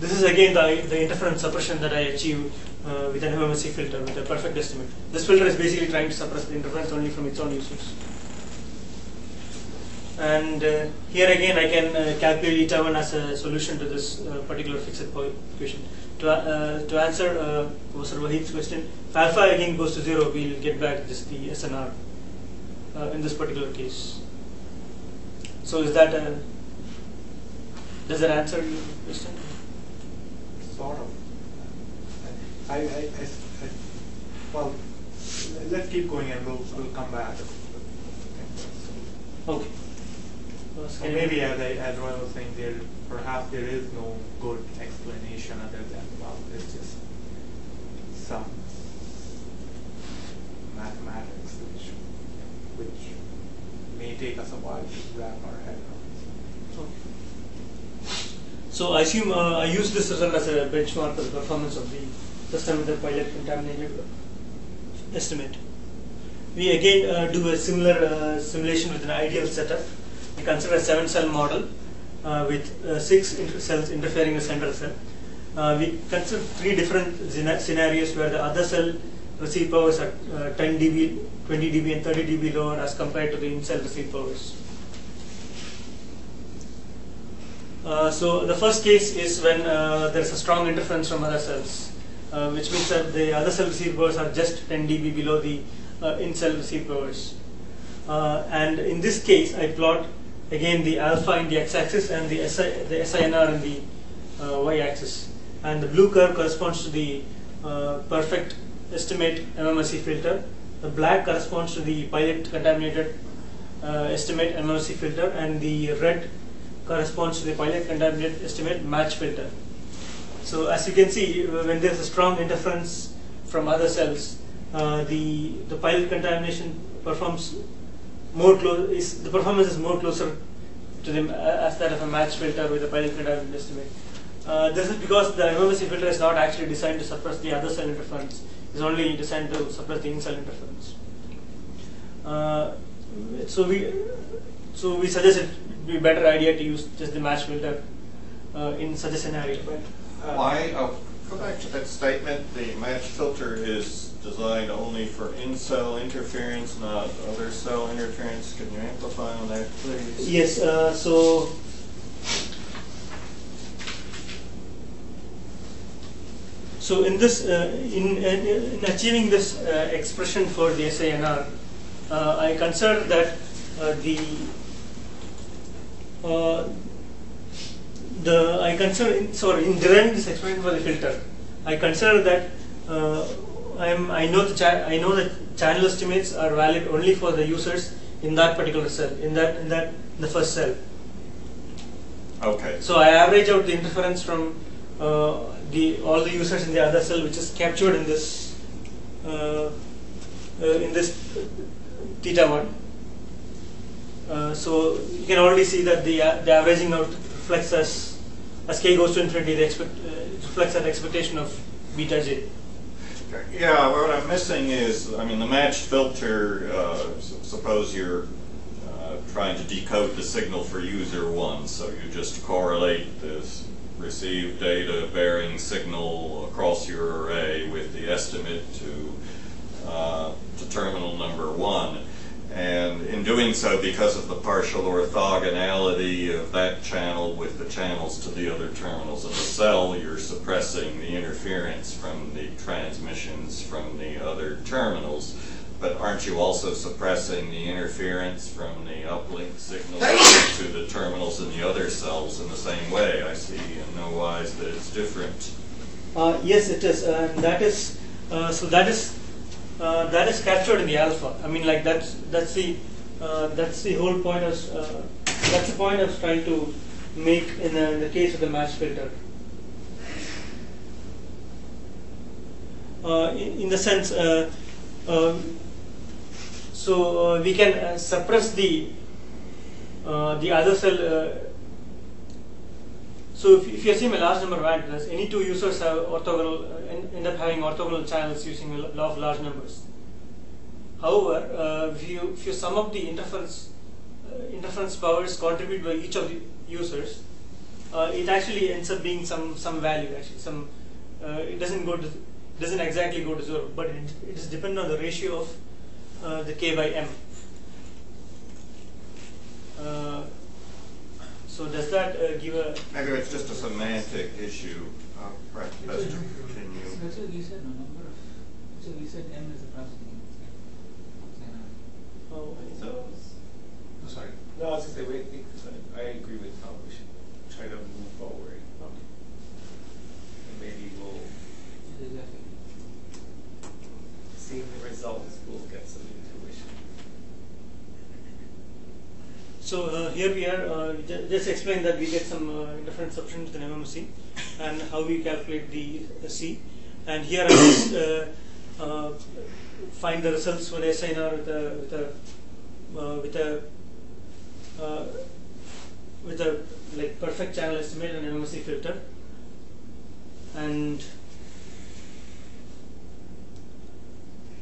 this is again the, the interference suppression that I achieve uh, with an MMSE filter with a perfect estimate. This filter is basically trying to suppress the interference only from its own users. And uh, here again, I can uh, calculate eta 1 as a solution to this uh, particular fixed equation. To, to answer uh, Professor Wahid's question, alpha again goes to 0, we'll get back just the SNR uh, in this particular case. So is that a, does that answer your question? Sort of. I, I, I, I- well, let's keep going and we'll, we'll come back. Okay. Or maybe as I, as Roy was saying, there, perhaps there is no good explanation other than, well, it's just some mathematics may take us a while to wrap our head around. So I assume uh, I use this result as a benchmark for the performance of the system with the pilot contaminated estimate. We again uh, do a similar uh, simulation with an ideal setup. We consider a seven cell model uh, with uh, six inter- cells interfering with central cell. Uh, we consider three different scenarios where the other cell receive powers uh, 10 dB, 20 dB, and 30 dB lower as compared to the in cell receive powers. Uh, so the first case is when uh, there is a strong interference from other cells, uh, which means that the other cell receive powers are just 10 dB below the uh, in cell receive powers. Uh, and in this case, I plot again the alpha in the x-axis and the, SI, the SINR in the uh, y-axis. And the blue curve corresponds to the perfect estimate MMSE filter. The black corresponds to the pilot contaminated uh, estimate MMSE filter, and the red corresponds to the pilot contaminated estimate match filter. So as you can see, when there is a strong interference from other cells, uh, the the pilot contamination performs more close. The performance is more closer to the as that of a match filter with a pilot contamination estimate. Uh, this is because the MMSE filter is not actually designed to suppress the other cell interference. It's only designed to suppress the in-cell interference. Uh, so we so we suggest it would be a better idea to use just the match filter uh, in such a scenario. Uh, Why, oh, go back to that statement, the match filter is designed only for in-cell interference, not other cell interference. Can you amplify on that, please? Yes, uh, so so in this uh, in, in in achieving this uh, expression for the SINR, uh, I consider that uh, the uh, the I consider in, sorry in deriving this expression for the filter, I consider that uh, I am I know the I know that channel estimates are valid only for the users in that particular cell in that in that the first cell. Okay. So I average out the interference from uh, the all the users in the other cell, which is captured in this uh, uh, in this theta one. Uh, so you can already see that the the averaging out reflects as as k goes to infinity, the expect, reflects that expectation of beta j. Yeah, what I'm missing is, I mean, the matched filter, uh, suppose you're uh, trying to decode the signal for user one, so you just correlate this received data bearing signal across your array with the estimate to, uh, to terminal number one. And in doing so, because of the partial orthogonality of that channel with the channels to the other terminals of the cell, you're suppressing the interference from the transmissions from the other terminals. But aren't you also suppressing the interference from the uplink signal to the terminals in the other cells in the same way? I see in no wise that it's different. Uh, yes, it is, and that is uh, so. That is uh, that is captured in the alpha. I mean, like that's that's the uh, that's the whole point of uh, that's the point I was trying to make in the, in the case of the match filter. Uh, in, in the sense, uh, um, so uh, we can uh, suppress the uh, the other cell. So if, if you assume a large number of antennas, any two users have orthogonal, end up having orthogonal channels using a law of large numbers. However, if, you, if you sum up the interference interference powers contributed by each of the users, uh, it actually ends up being some some value. Actually, some uh, it doesn't go to doesn't exactly go to zero, but it, it is dependent on the ratio of uh, the k by m. Uh, so does that uh, give a Maybe it's just a semantic issue. Uh, perhaps best to continue. That's what you said, no number of, so you said M is the processing. oh, So, Oh, sorry. no, I was gonna say, wait, I I agree with Tom, we should try to move forward. Okay. And maybe we'll, Exactly. seeing the results, we'll get some intuition. So uh, here we are, uh, ju- just explain that we get some uh, different substitutions in MMSE and how we calculate the uh, C. And here I just (coughs) uh, uh, find the results for the SINR with a with a with a with a like perfect channel estimate and MMSE filter. And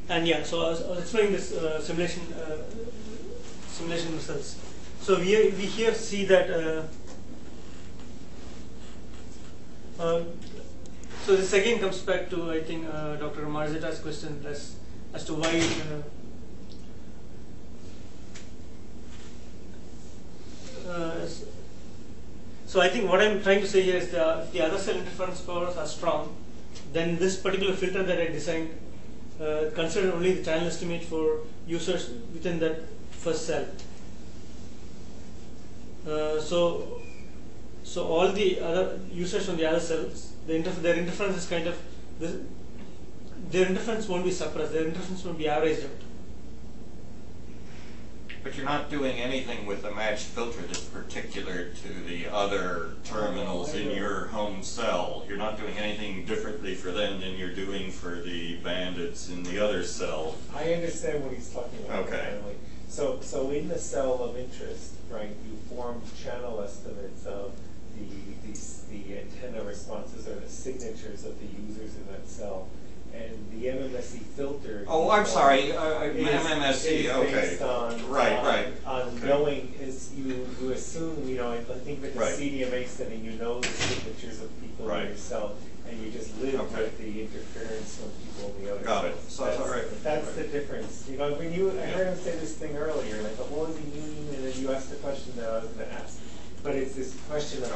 and yeah, so I was, I was explaining this simulation simulation results. So we we here see that uh, Uh, so this again comes back to I think uh, Dr. Marzetta's question as as to why. Uh, uh, so I think what I'm trying to say here is the, if the other cell interference powers are strong, then this particular filter that I designed uh, consider only the channel estimate for users within that first cell. Uh, so, so all the other users on the other cells, the interf- their interference is kind of this, their interference won't be suppressed. Their interference won't be averaged out. But you're not doing anything with the matched filter that's particular to the other terminals in your home cell. You're not doing anything differently for them than you're doing for the bandits in the other cell. I understand what he's talking about. Okay. finally. So, so in the cell of interest, right, you form channel estimates of the, the, the antenna responses or the signatures of the users in that cell. And the MMSE filter. Oh, I'm sorry, uh, uh, is- MMSE, okay. based on. Right, on- right. On Okay. knowing, is you, you assume, you know, I think with the Right. CDMA setting, you know the signatures of people in Right. your cell, and you just live Okay. with the interference from people in the other Got it. So all That's- right. That's the difference. You know, when you, I Yeah. heard him say this thing earlier, and I thought, what was he meaning? And then you asked the question that I was gonna ask. But it's this question of,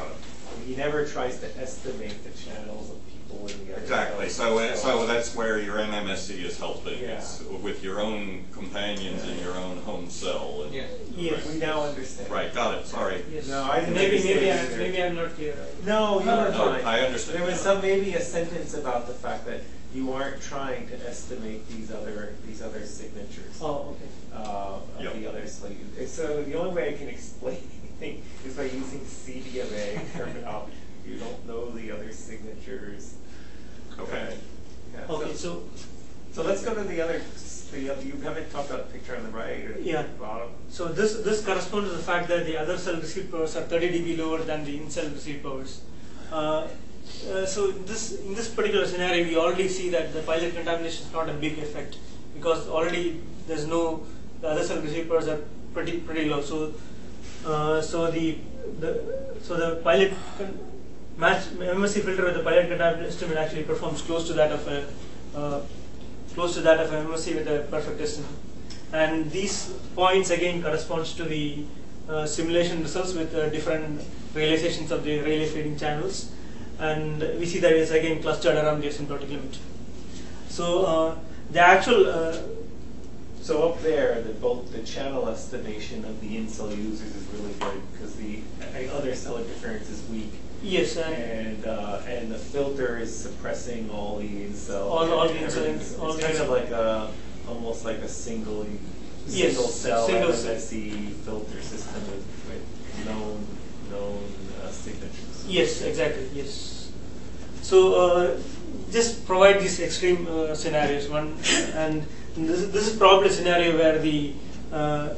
he never tries to estimate the channels of people in Exactly, so, uh, so that's where your MMSE is helping, Yeah. It's with your own companions in your own home cell. and- Yeah. Yes. We now understand. Right, got it, sorry. Yes. No, I didn't maybe maybe I, either. maybe I'm not clear. No, you were No, fine. I understand. There was some, maybe a sentence about the fact that you aren't trying to estimate these other, these other signatures. Oh, okay. uh, of Yep. the others. So, so the only way I can (laughs) explain anything is by using CDMA (laughs) terminology. You don't know the other signatures. Okay. Yeah, Okay, so, so so let's go to the other. The other, you haven't talked about the picture on the right or Yeah. the bottom. So this this corresponds to the fact that the other cell receive powers are 30 dB lower than the in cell receive powers. Uh, uh, so this in this particular scenario, we already see that the pilot contamination is not a big effect because already there's no the other cell receive powers are pretty pretty low. So uh, so the the so the pilot con- match MSC filter with the pilot contamination estimate actually performs close to that of a uh, close to that of a MSC with a perfect estimate. And these points again corresponds to the uh, simulation results with uh, different realizations of the Rayleigh fading channels. And we see that it's again clustered around the asymptotic limit. So uh, the actual uh, So up there, the both the channel estimation of the in-cell users is really good because the other cell interference is weak. Yes, and And, uh, and the filter is suppressing all these in-cell. All- all the all It's kind of like a, almost like a single, Yes, single cell single. MMSE filter system with, with known, known uh, signatures. Yes, exactly. Yes. So uh, just provide these extreme uh, scenarios. One and this, this is probably a scenario where the uh,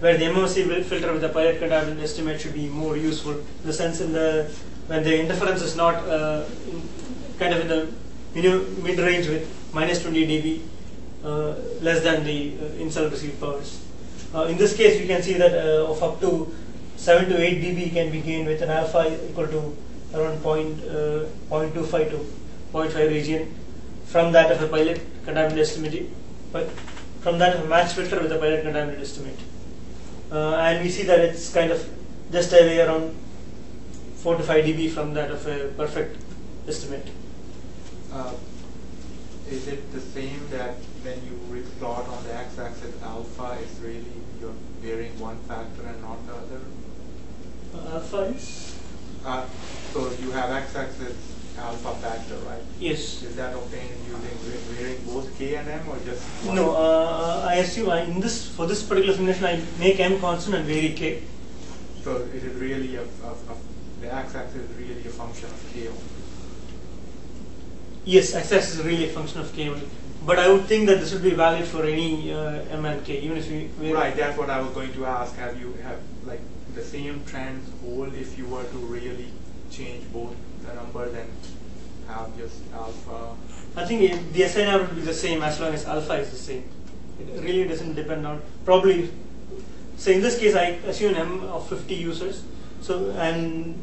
where the MOC filter with the pilot contaminant estimate should be more useful. In the sense in the when the interference is not uh, in, kind of in the mid range with minus 20 dB, uh, less than the uh, received powers. Uh, in this case, we can see that uh, of up to 7 to 8 dB can be gained with an alpha equal to around point, uh, 0.25 to 0.5 region from that of a pilot contaminant estimate, but from that of a match filter with a pilot contaminant estimate. Uh, and we see that it's kind of just away around 4 to 5 dB from that of a perfect estimate. Uh, is it the same that when you plot on the x-axis alpha is really you're varying one factor and not the other? Uh, alpha is? Uh, so you have x-axis alpha factor, right? Yes. Is that obtained using varying both k and m or just one? No, uh, I assume I, in this for this particular simulation I make m constant and vary k. So it is really a, a, a the x-axis is really a function of k only. Yes, x-axis is really a function of k only. But I would think that this would be valid for any uh, m and k, even if we. Right, that's what I was going to ask. Have you have like the same trends hold if you were to really change both the numbers and have just alpha? I think it, the SNR would be the same as long as alpha is the same. It really doesn't depend on probably. So in this case, I assume m of 50 users. So and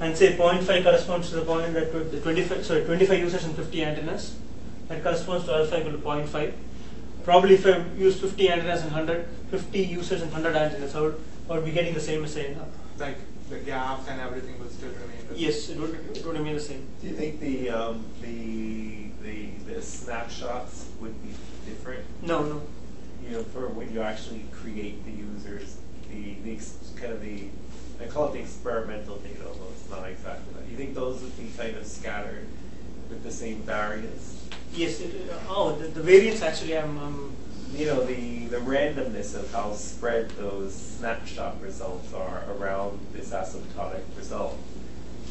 and say 0.5 corresponds to the point that would- the 25 sorry 25 users and 50 antennas that corresponds to alpha equal to 0.5 probably if I use 50 antennas and 100 50 users and 100 antennas I would, I would be getting the same SA now Like the gaps and everything will still remain. the same. yes it would, it would remain the same Do you think the, um, the, the, the snapshots would be different? no no You know, for when you actually create the users, the, the, ex- kind of the, I call it the experimental data almost, not exactly that. You think those would be kind of scattered with the same variance? yes it, uh, oh the, the variance actually I'm, I'm You know, the, the randomness of how spread those snapshot results are around this asymptotic result,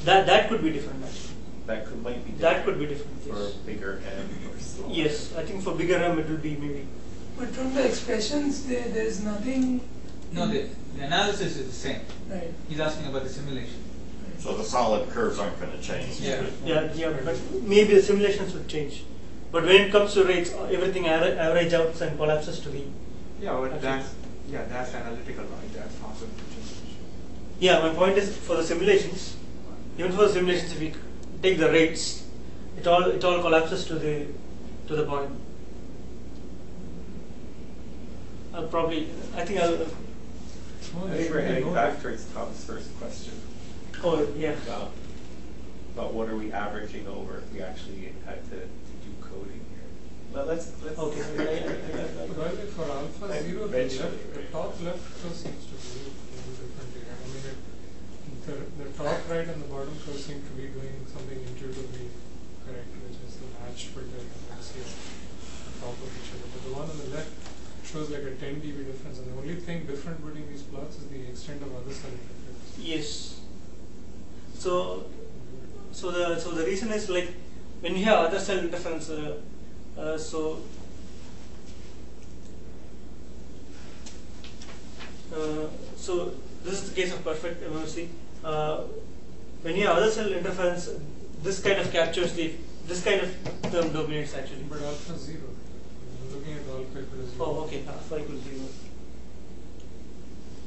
that that could be different actually that could, might be different. that could be different For yes. bigger M or smaller. yes I think for bigger RAM it will be maybe But from the expressions, there, there's nothing. No, the, the analysis is the same. Right. He's asking about the simulation. So the solid curves aren't going to change. Yeah. Yeah, yeah, but maybe the simulations would change. But when it comes to rates, uh, everything aver- average out and collapses to the. Yeah, but that's yeah, that's analytical, right? That's not going to change. Yeah, my point is for the simulations, even for the simulations, if we take the rates, it all it all collapses to the to the point. I'll probably, I think I'll. I think we're heading back towards Tom's first question Oh yeah. about, about what are we averaging over if we actually had to, to do coding here. But let's, let's. Okay. Well, for alpha zero, the mentioned left, it, the top left curve seems to be doing differently. I mean, it, the, the top right and the bottom curve seem to be doing something intuitively correct, which is the matched filter and the SES on top of each other. But the one on the left shows like a 10 dB difference, and the only thing different between these plots is the extent of other cell interference. Yes. So, so the so the reason is like when you have other cell interference, uh, so uh, so this is the case of perfect MMSE. Uh, when you have other cell interference, this kind of captures the this kind of term dominates actually. But alpha zero, I'm looking at alpha equal zero. Oh, okay, alpha equals zero.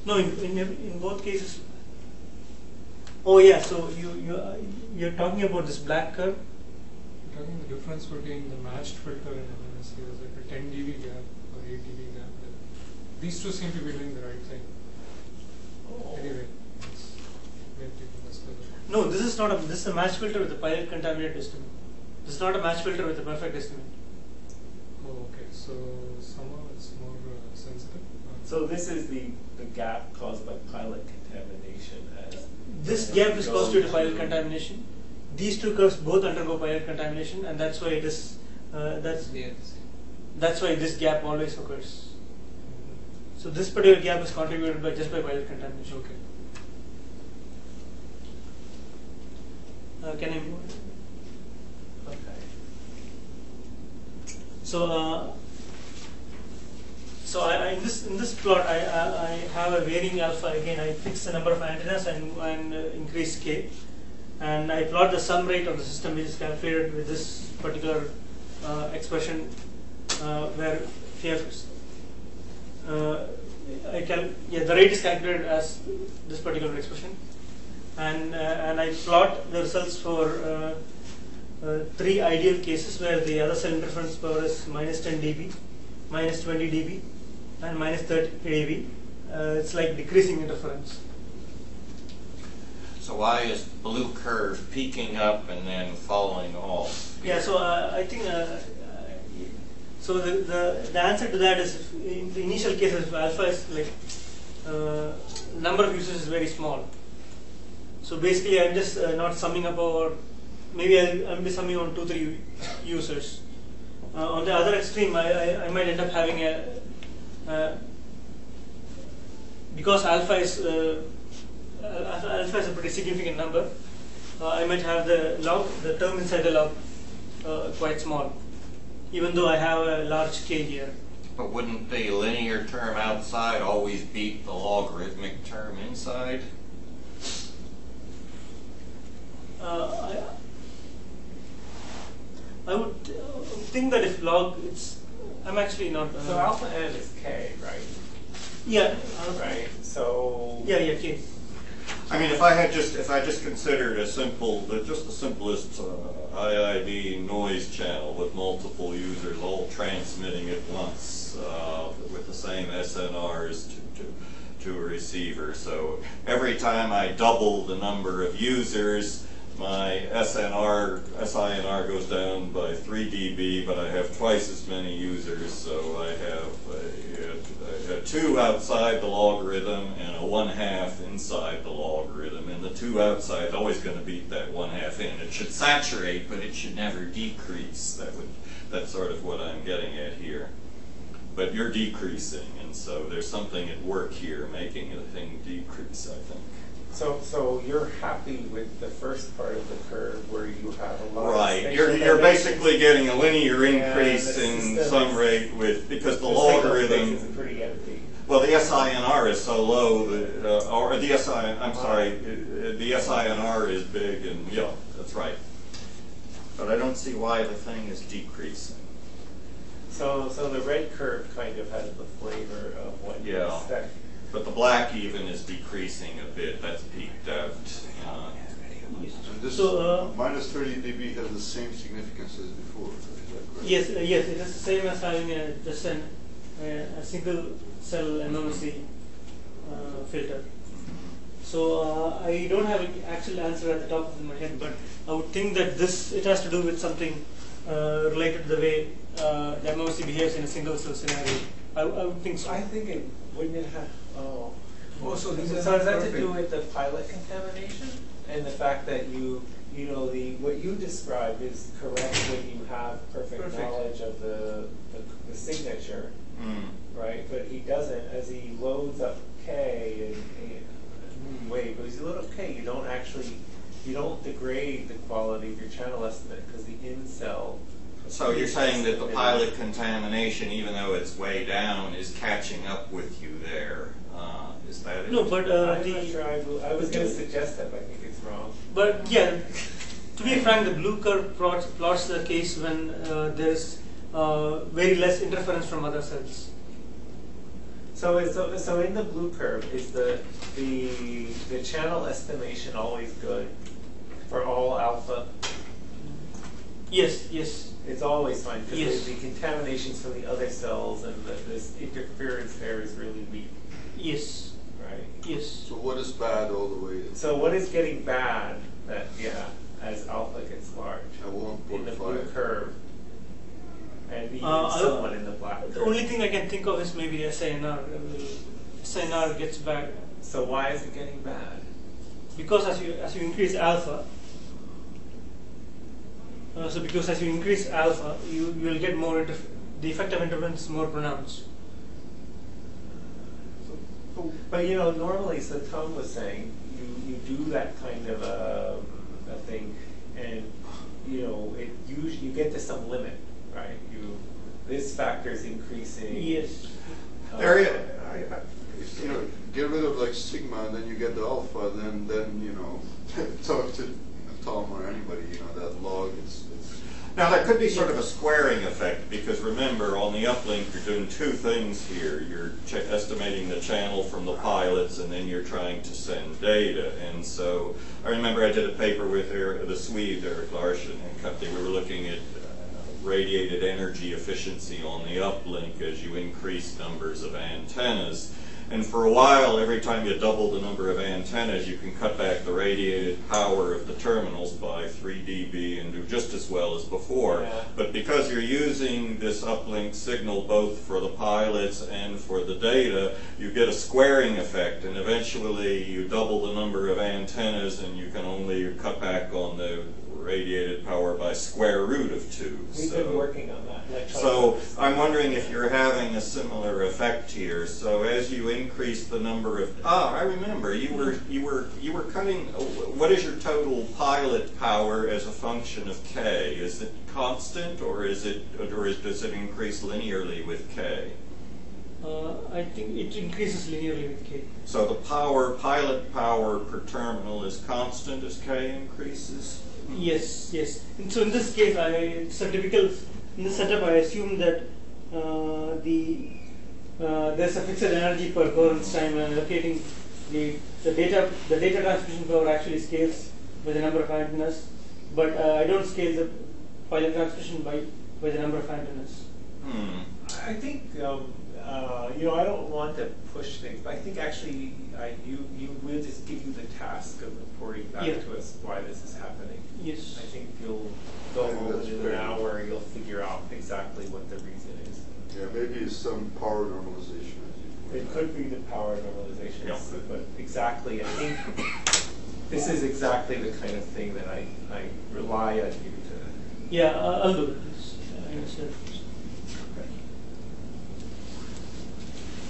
No, in, in, in both cases. Oh yeah, so you you uh, you're talking about this black curve. I'm talking the difference between the matched filter and MMSE is like a 10 dB gap or 8 dB gap. These two seem to be doing the right thing. Anyway, let's make people less clever. No, this is not a this is a match filter with a pilot contaminant estimate. This is not a match filter with a perfect estimate. Oh, okay. So somehow it's more uh, sensitive. So this is the, the gap caused by pilot contamination as. This gap is caused due to pilot to- contamination. These two curves both undergo pilot contamination, and that's why it is uh, that's They are the same. that's why this gap always occurs. So this particular gap is contributed by just by pilot contamination. okay. Uh, can I move? Okay. So, uh, so I, I, in this in this plot, I, I, I have a varying alpha. Again, I fix the number of antennas and, and uh, increase k, and I plot the sum rate of the system, which is calculated with this particular uh, expression, uh, where you uh, I cal- yeah, the rate is calculated as this particular expression, and uh, and I plot the results for. Uh, uh, three ideal cases where the other cell interference power is minus 10 dB, minus 20 dB, and minus 30 dB. It's like decreasing interference. So why is the blue curve peaking up and then falling off? Yeah, so uh, I think uh, uh, so. The, the the answer to that is in the initial cases, alpha is like uh, number of users is very small. So basically, I'm just uh, not summing up over. Maybe I'll, be summing on two three users. Uh, on the other extreme, I, I, I might end up having a because alpha is alpha alpha is a pretty significant number. Uh, I might have the log, the term inside the log, uh, quite small, even though I have a large k here. But wouldn't the linear term outside always beat the logarithmic term inside? Uh, I, I would uh, think that if log, it's I'm actually not. Uh, So alpha n is k, right? Yeah. Right. So. Yeah, yeah, k. I mean, if I had just, if I just considered a simple, just the simplest uh, IIB noise channel with multiple users all transmitting at once uh, with the same SNRs to, to, to a receiver. So every time I double the number of users, my SNR, SINR goes down by 3 dB, but I have twice as many users, so I have a, a, a 2 outside the logarithm and a 1 half inside the logarithm, and the 2 outside is always going to beat that 1 half in. It should saturate, but it should never decrease. That would, that's sort of what I'm getting at here. But you're decreasing, and so there's something at work here making the thing decrease, I think. So, so you're happy with the first part of the curve where you have a lot of Right, spatial you're, you're basically getting a linear increase the in system some is- rate with, because the The logarithm, is pretty empty. well, the SINR is so low, that, uh, or the SI, I'm sorry, uh, the SINR is big and, yeah, that's right. But I don't see why the thing is decreasing. So, so the red curve kind of has the flavor of what you Yeah. expect. But the black even is decreasing a bit, that's peaked out. Uh, And this So, uh, minus 30 dB has the same significance as before, is that correct? Yes, uh, yes, it is the same as having a, just an, uh, a single cell MMSE uh, filter. So uh, I don't have an actual answer at the top of my head, but I would think that this it has to do with something uh, related to the way uh, the MMSE behaves in a single cell scenario. I, I would think so. I think it, wouldn't it have, oh. Oh, so these So are has that to do with the pilot contamination? And the fact that you, you know, the, what you describe is correct when you have perfect Perfect. knowledge of the, the, the signature, mm. right? But he doesn't, as he loads up K and, and wait, but as you load up K, you don't actually, you don't degrade the quality of your channel estimate because the in-cell. So you're saying that the pilot contamination, even though it's way down, is catching up with you there? Uh, Is no, but uh, I'm the sure, I, will- I was gonna suggest that, but I think it's wrong. But yeah, to be frank, the blue curve plots, plots the case when uh, there's uh, very less interference from other cells. So, so, so in the blue curve, is the, the, the channel estimation always good for all alpha? Yes, yes, It's always fine, because Yes. the, the contaminations from the other cells and the, this interference there is really weak, yes, right? yes. So what is bad all the way So what is getting bad that, yeah, as alpha gets large? at In the blue 1.5? curve? And even Uh, I- somewhat in the black curve? The only thing I can think of is maybe SINR. Uh, SINR gets bad So why is it getting bad? because as you as you increase alpha. Uh, so because as you increase alpha, you you will get more interf- the effect of interference is more pronounced. But you know, normally, so Tom was saying, you, you do that kind of a, a thing, and you know, it usually you get to some limit, right? You this factor is increasing. Yes. uh, There is, I- I- You know, get rid of like sigma and then you get the alpha, then, then, you know, (laughs) talk to Tom or anybody, you know, that log, it's, it's Now, there could be sort of a squaring effect, because remember, on the uplink, you're doing two things here. You're estimating the channel from the pilots, and then you're trying to send data. And so, I remember I did a paper with Erik, the Swede, Erik Larsson and company. We were looking at uh, radiated energy efficiency on the uplink as you increase numbers of antennas. And for a while, every time you double the number of antennas, you can cut back the radiated power of the terminals by 3 dB and do just as well as before. Yeah. But because you're using this uplink signal both for the pilots and for the data, you get a squaring effect, and eventually you double the number of antennas, and you can only cut back on the radiated power by square root of 2. We've So- been working on that. so I'm wondering if you're having a similar effect here. So as you increase the number of ah, I remember you were you were you were cutting. What is your total pilot power as a function of k? Is it constant or is it or is, does it increase linearly with k? Uh, I think it increases linearly with k. So the power pilot power per terminal is constant as k increases. Yes, yes. And so in this case, I, it's a typical, in this setup, I assume that uh, the uh, there's a fixed energy per coherence time and allocating the the data the data transmission power actually scales with the number of antennas, but uh, I don't scale the pilot transmission by by the number of antennas. Hmm. I think, um, uh, you know, I don't want to push things, but I think actually, I, you, you will just give you the task of reporting back Yeah. to us why this is happening. Yes. I think you'll go I think home that's in an hour, you'll figure out exactly what the reason is. Yeah, maybe it's some power normalization. as you It could be the power normalization, Yeah. but exactly, I think this is exactly the kind of thing that I, I rely on you to. Yeah, uh, I'll do it. Yes, I understand. Uh,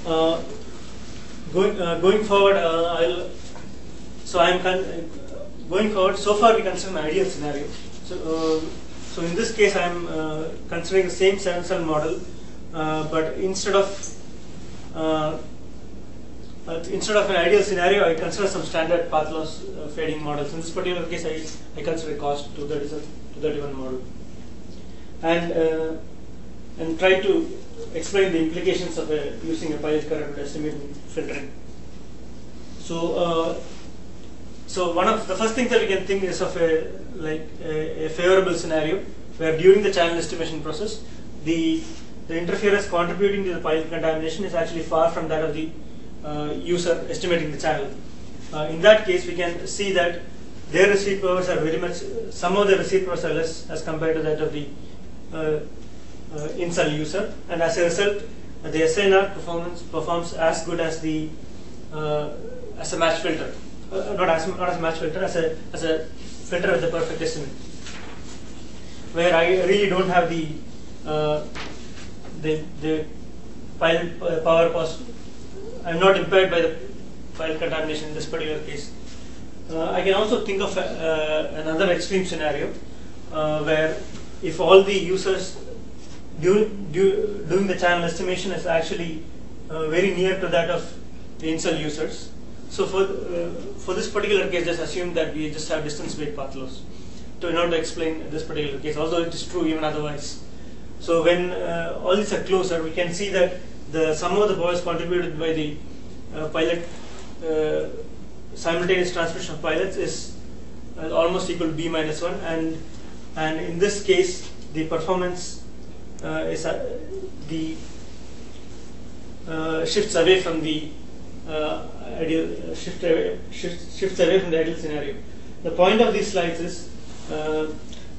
going uh, going forward, uh, I'll. So I'm uh, going forward. So far, we consider an ideal scenario. So, uh, so in this case, I'm uh, considering the same seven cell model, uh, but instead of uh, uh, instead of an ideal scenario, I consider some standard path loss uh, fading models. In this particular case, I, I consider cost 237 231 model, and uh, and try to explain the implications of a, using a pilot current estimating filtering. So, uh, so one of the first things that we can think is of a like a, a favorable scenario where during the channel estimation process, the the interference contributing to the pilot contamination is actually far from that of the uh, user estimating the channel. Uh, in that case, we can see that their receipt powers are very much, some of the receipt powers are less as compared to that of the uh, in-cell user, and as a result, the SNR performance performs as good as the uh, as a match filter, uh, not as not as a match filter, as a as a filter with the perfect estimate, where I really don't have the the the uh, power cost. I'm not impaired by the pilot contamination in this particular case. Uh, I can also think of uh, another extreme scenario uh, where if all the users do, doing the channel estimation is actually uh, very near to that of the in-cell users. So for, uh, for this particular case, just assume that we just have distance weight path loss to in order to explain this particular case, although it is true even otherwise. So when uh, all these are closer, we can see that the sum of the powers contributed by the uh, pilot uh, simultaneous transmission of pilots is uh, almost equal to b minus 1 and and in this case the performance is uh, the uh, shifts away from the uh, ideal shift away, shifts, shifts away from the ideal scenario the point of these slides is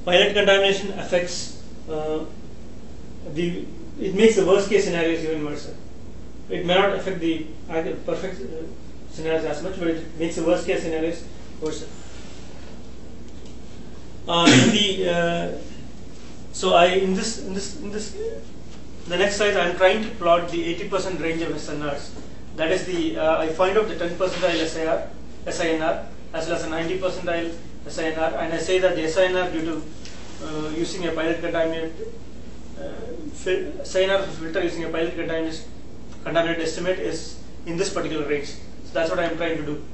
pilot contamination affects the it makes the worst case scenarios even worse it may not affect the perfect scenarios as much, but it makes the worst case scenarios worse. Uh, (coughs) the uh, so I in this in this in this the next slide I am trying to plot the 80% range of SNRs. That is the uh, I find out the 10 percentile SIR, SINR as well as a 90 percentile SINR, and I say that the SINR due to uh, using a pilot contaminant uh, SINR filter using a pilot contaminant contaminant estimate is in this particular range. So that's what I'm trying to do.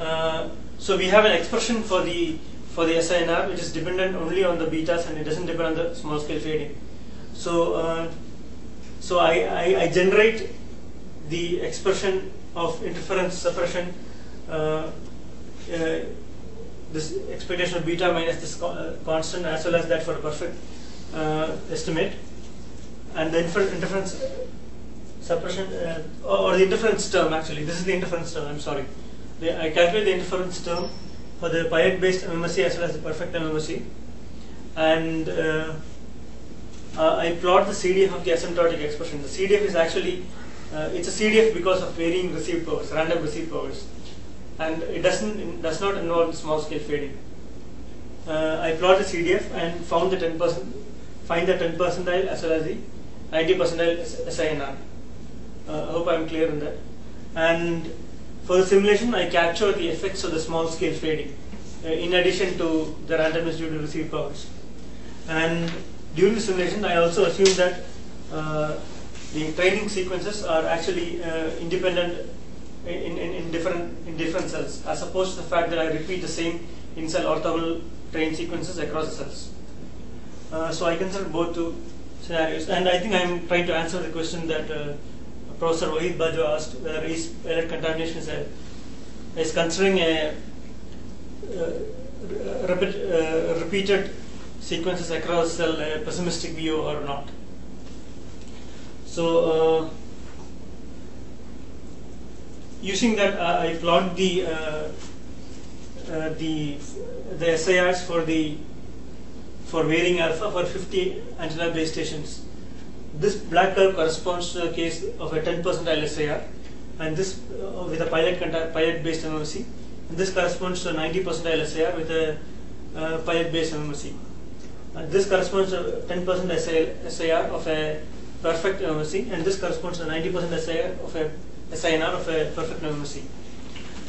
Uh, so we have an expression for the for the SINR which is dependent only on the betas and it doesn't depend on the small scale fading. So uh, so I, I, I generate the expression of interference suppression. Uh, uh, this expectation of beta minus this uh, constant as well as that for a perfect uh, estimate and the interference suppression uh, or the interference term actually this is the interference term I'm sorry the, I calculate the interference term for the pilot based MMSE as well as the perfect MMSE. And uh, uh, I plot the CDF of the asymptotic expression. The CDF is actually uh, it's a CDF because of varying received powers random received powers. And it doesn't it does not involve small scale fading. Uh, I plot the CDF and found the 10 percent find the 10 percentile as well as the 90 percentile SINR uh, I hope I'm clear on that. And for the simulation, I capture the effects of the small scale fading uh, in addition to the randomness due to received powers. And during the simulation, I also assume that uh, the training sequences are actually uh, independent in, in, in different in different cells, as opposed to the fact that I repeat the same in-cell orthogonal train sequences across the cells. Uh, so I consider both two scenarios, and I think I'm trying to answer the question that uh, Professor Waheed Bajwa asked whether is pilot contamination is a is considering a uh, repeat, uh, repeated sequences across cell a pessimistic view or not. So uh, using that, uh, I plot the uh, uh, the the SIRs for the for varying alpha for 50 antenna base stations. This black curve corresponds to the case of a 10 percentile SIR, and this uh, with a pilot pilot based MMSE. And this corresponds to a 90 percentile SIR with a uh, pilot based MMSE. And this corresponds to 10 percent SIR of a perfect MMSE, and this corresponds to 90 percent SIR of a SINR of a perfect MMSE.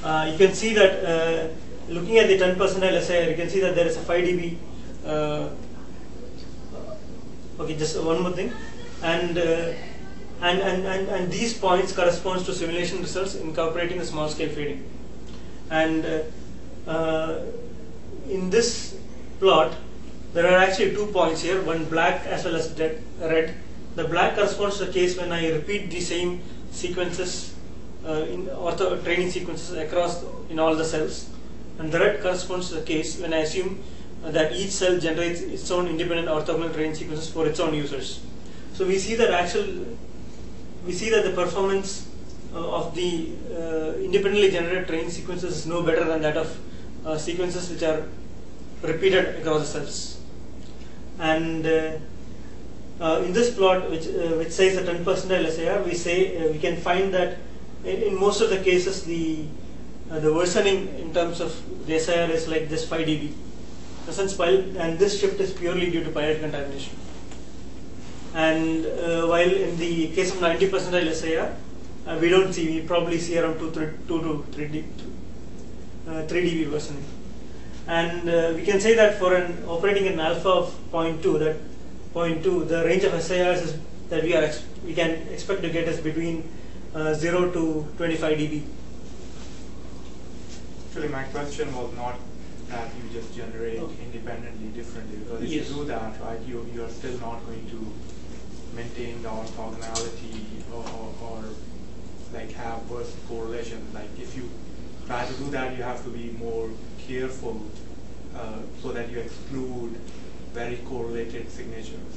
Uh, you can see that uh, looking at the 10% SIR, you can see that there is a 5 dB. Uh, okay, just one more thing, and, uh, and and and and these points corresponds to simulation results incorporating the small scale fading, and uh, uh, in this plot there are actually two points here, one black as well as red. The black corresponds to the case when I repeat the same sequences uh, in ortho training sequences across in all the cells, and the red corresponds to the case when I assume that each cell generates its own independent orthogonal training sequences for its own users. So we see that actual, we see that the performance uh, of the uh, independently generated train sequences is no better than that of uh, sequences which are repeated across the cells. And uh, in this plot, which uh, which says a 10 percentile SIR, we say uh, we can find that in, in most of the cases the the worsening in terms of the SIR is like this 5 dB. And this shift is purely due to pilot contamination. And uh, while in the case of 90 percentile SIR, uh, we don't see, we probably see around 2, 3, 2 to 3 dB, uh, 3 dB worsening. And uh, we can say that for an operating an alpha of 0.2, that 0.2, the range of SIRs is, that we are ex- we can expect to get is between uh, 0 to 25 dB. Actually, my question was not that you just generate Okay. independently differently, because if Yes. you do that, right, you, you are still not going to maintain the orthogonality or, or, or like have worse correlation. Like if you try to do that, you have to be more careful uh, so that you exclude very correlated signatures.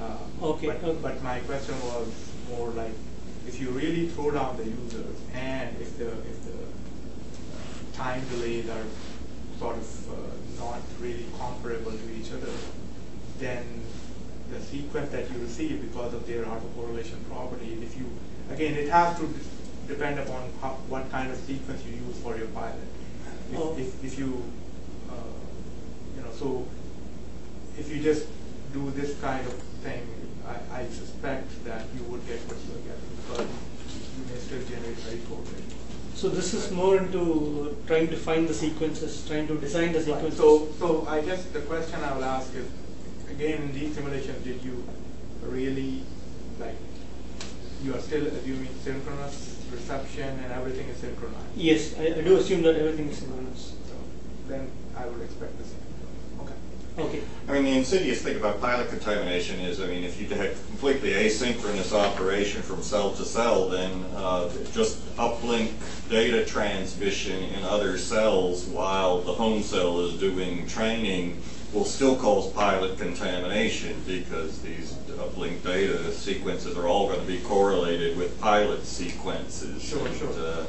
Uh, Okay, But, okay. but my question was more like, if you really throw down the users and if the, if the time delays are sort of uh, not really comparable to each other, then the sequence that you receive because of their autocorrelation property, if you, again, it has to depend upon how, what kind of sequence you use for your pilot. If, Oh. if, if you, uh, you know, so if you just do this kind of thing, I, I suspect that you would get what you are getting, but you may still generate very correlated. So this is more into trying to find the sequences, trying to design the Right. sequences. So, so I guess the question I will ask is, again, in these simulations, did you really, like, you are still assuming synchronous reception and everything is synchronized? yes, I, I do assume that everything is synchronous. So then I would expect the same. Okay. Okay. I mean, the insidious thing about pilot contamination is, I mean, if you had completely asynchronous operation from cell to cell, then uh, just uplink data transmission in other cells while the home cell is doing training will still cause pilot contamination because these uplink data sequences are all going to be correlated with pilot sequences. Sure, And, sure. uh,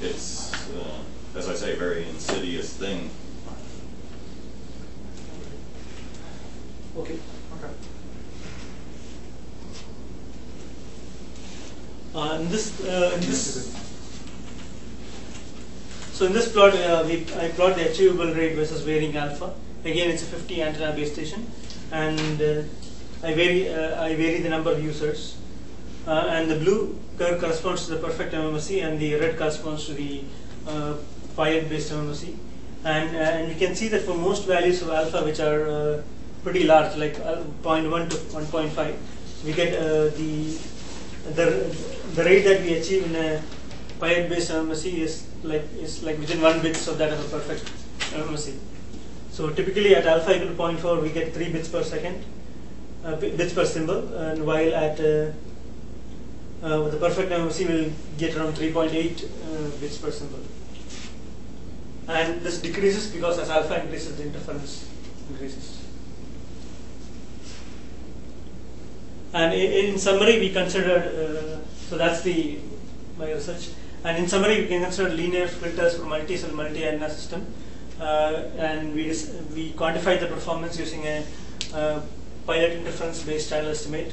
It's, uh, as I say, a very insidious thing. Okay. Okay. Uh, in this, uh, in this, so in this plot, uh, we, I plot the achievable rate versus varying alpha. Again, it's a 50 antenna base station, and uh, I vary, uh, I vary the number of users. Uh, and the blue curve corresponds to the perfect MMSE, and the red corresponds to the uh, pilot-based MMSE. And, uh, and we can see that for most values of alpha, which are uh, pretty large, like uh, 0.1 to 1.5, we get the the the rate that we achieve in a pilot based MMSE is like is like within one bits of that of a perfect MMSE. So typically at alpha equal to 0.4 we get 3 bits per second, uh, bits per symbol, and while at uh, uh, with the perfect MMSE we'll get around 3.8 uh, bits per symbol. and this decreases because as alpha increases, the interference increases. And in summary, we considered, uh, so that's the my research. And in summary, we can consider linear filters for multi-cell, multi-antenna system. Uh, and we, we quantified the performance using a uh, pilot interference-based channel estimate.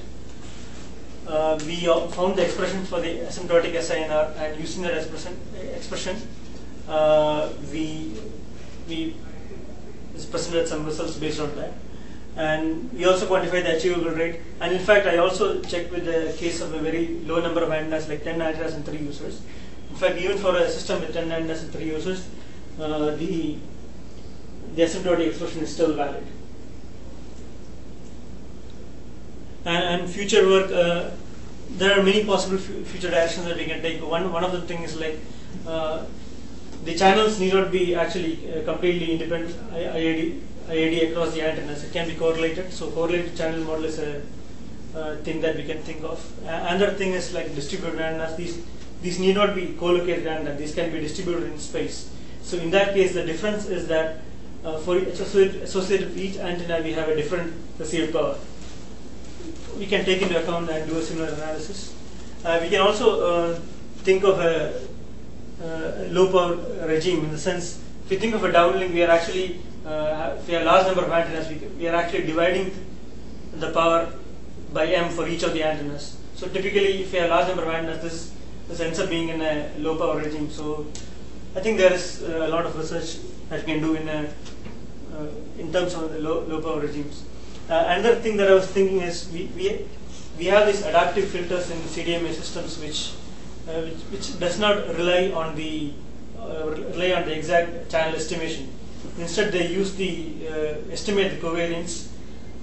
Uh, we found the expression for the asymptotic SINR, and using that expression, expression uh, we we presented some results based on that. And we also quantified the achievable rate. And in fact, I also checked with the case of a very low number of antennas, like 10 antennas and 3 users. In fact, even for a system with 10 antennas and 3 users, uh, the, the asymptotic expression is still valid. And, and future work, uh, there are many possible fu- future directions that we can take. One, one of the things is like uh, the channels need not be actually uh, completely independent IID, IID across the antennas. It can be correlated. So correlated channel model is a uh, thing that we can think of. Another thing is like distributed antennas. These these need not be co-located antennas. These can be distributed in space. So in that case, the difference is that uh, for each associated, each antenna, we have a different received power. We can take into account and do a similar analysis. Uh, we can also uh, think of a uh, low power regime in the sense if you think of a downlink we are actually uh, if we have a large number of antennas we, we are actually dividing the power by m for each of the antennas so typically if you have a large number of antennas this this ends up being in a low power regime so i think there is uh, a lot of research that we can do in a in terms of the low, low power regimes uh, another thing that i was thinking is we we, we have these adaptive filters in cdma systems which uh, which, which does not rely on the uh, rely on the exact channel estimation. Instead, they use the uh, estimate the covariance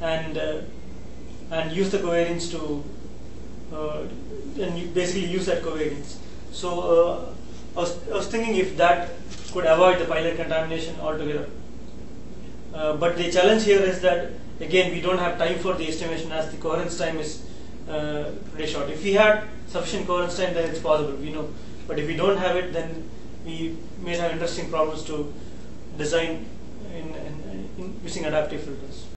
and uh, and use the covariance to uh, and you basically use that covariance. So uh, I, was, I was thinking if that could avoid the pilot contamination altogether. Uh, but the challenge here is that again we don't have time for the estimation as the coherence time is uh, pretty short. If we had sufficient coherence time, then it's possible, we know. But if we don't have it, then we may have interesting problems to design in, in, in using adaptive filters.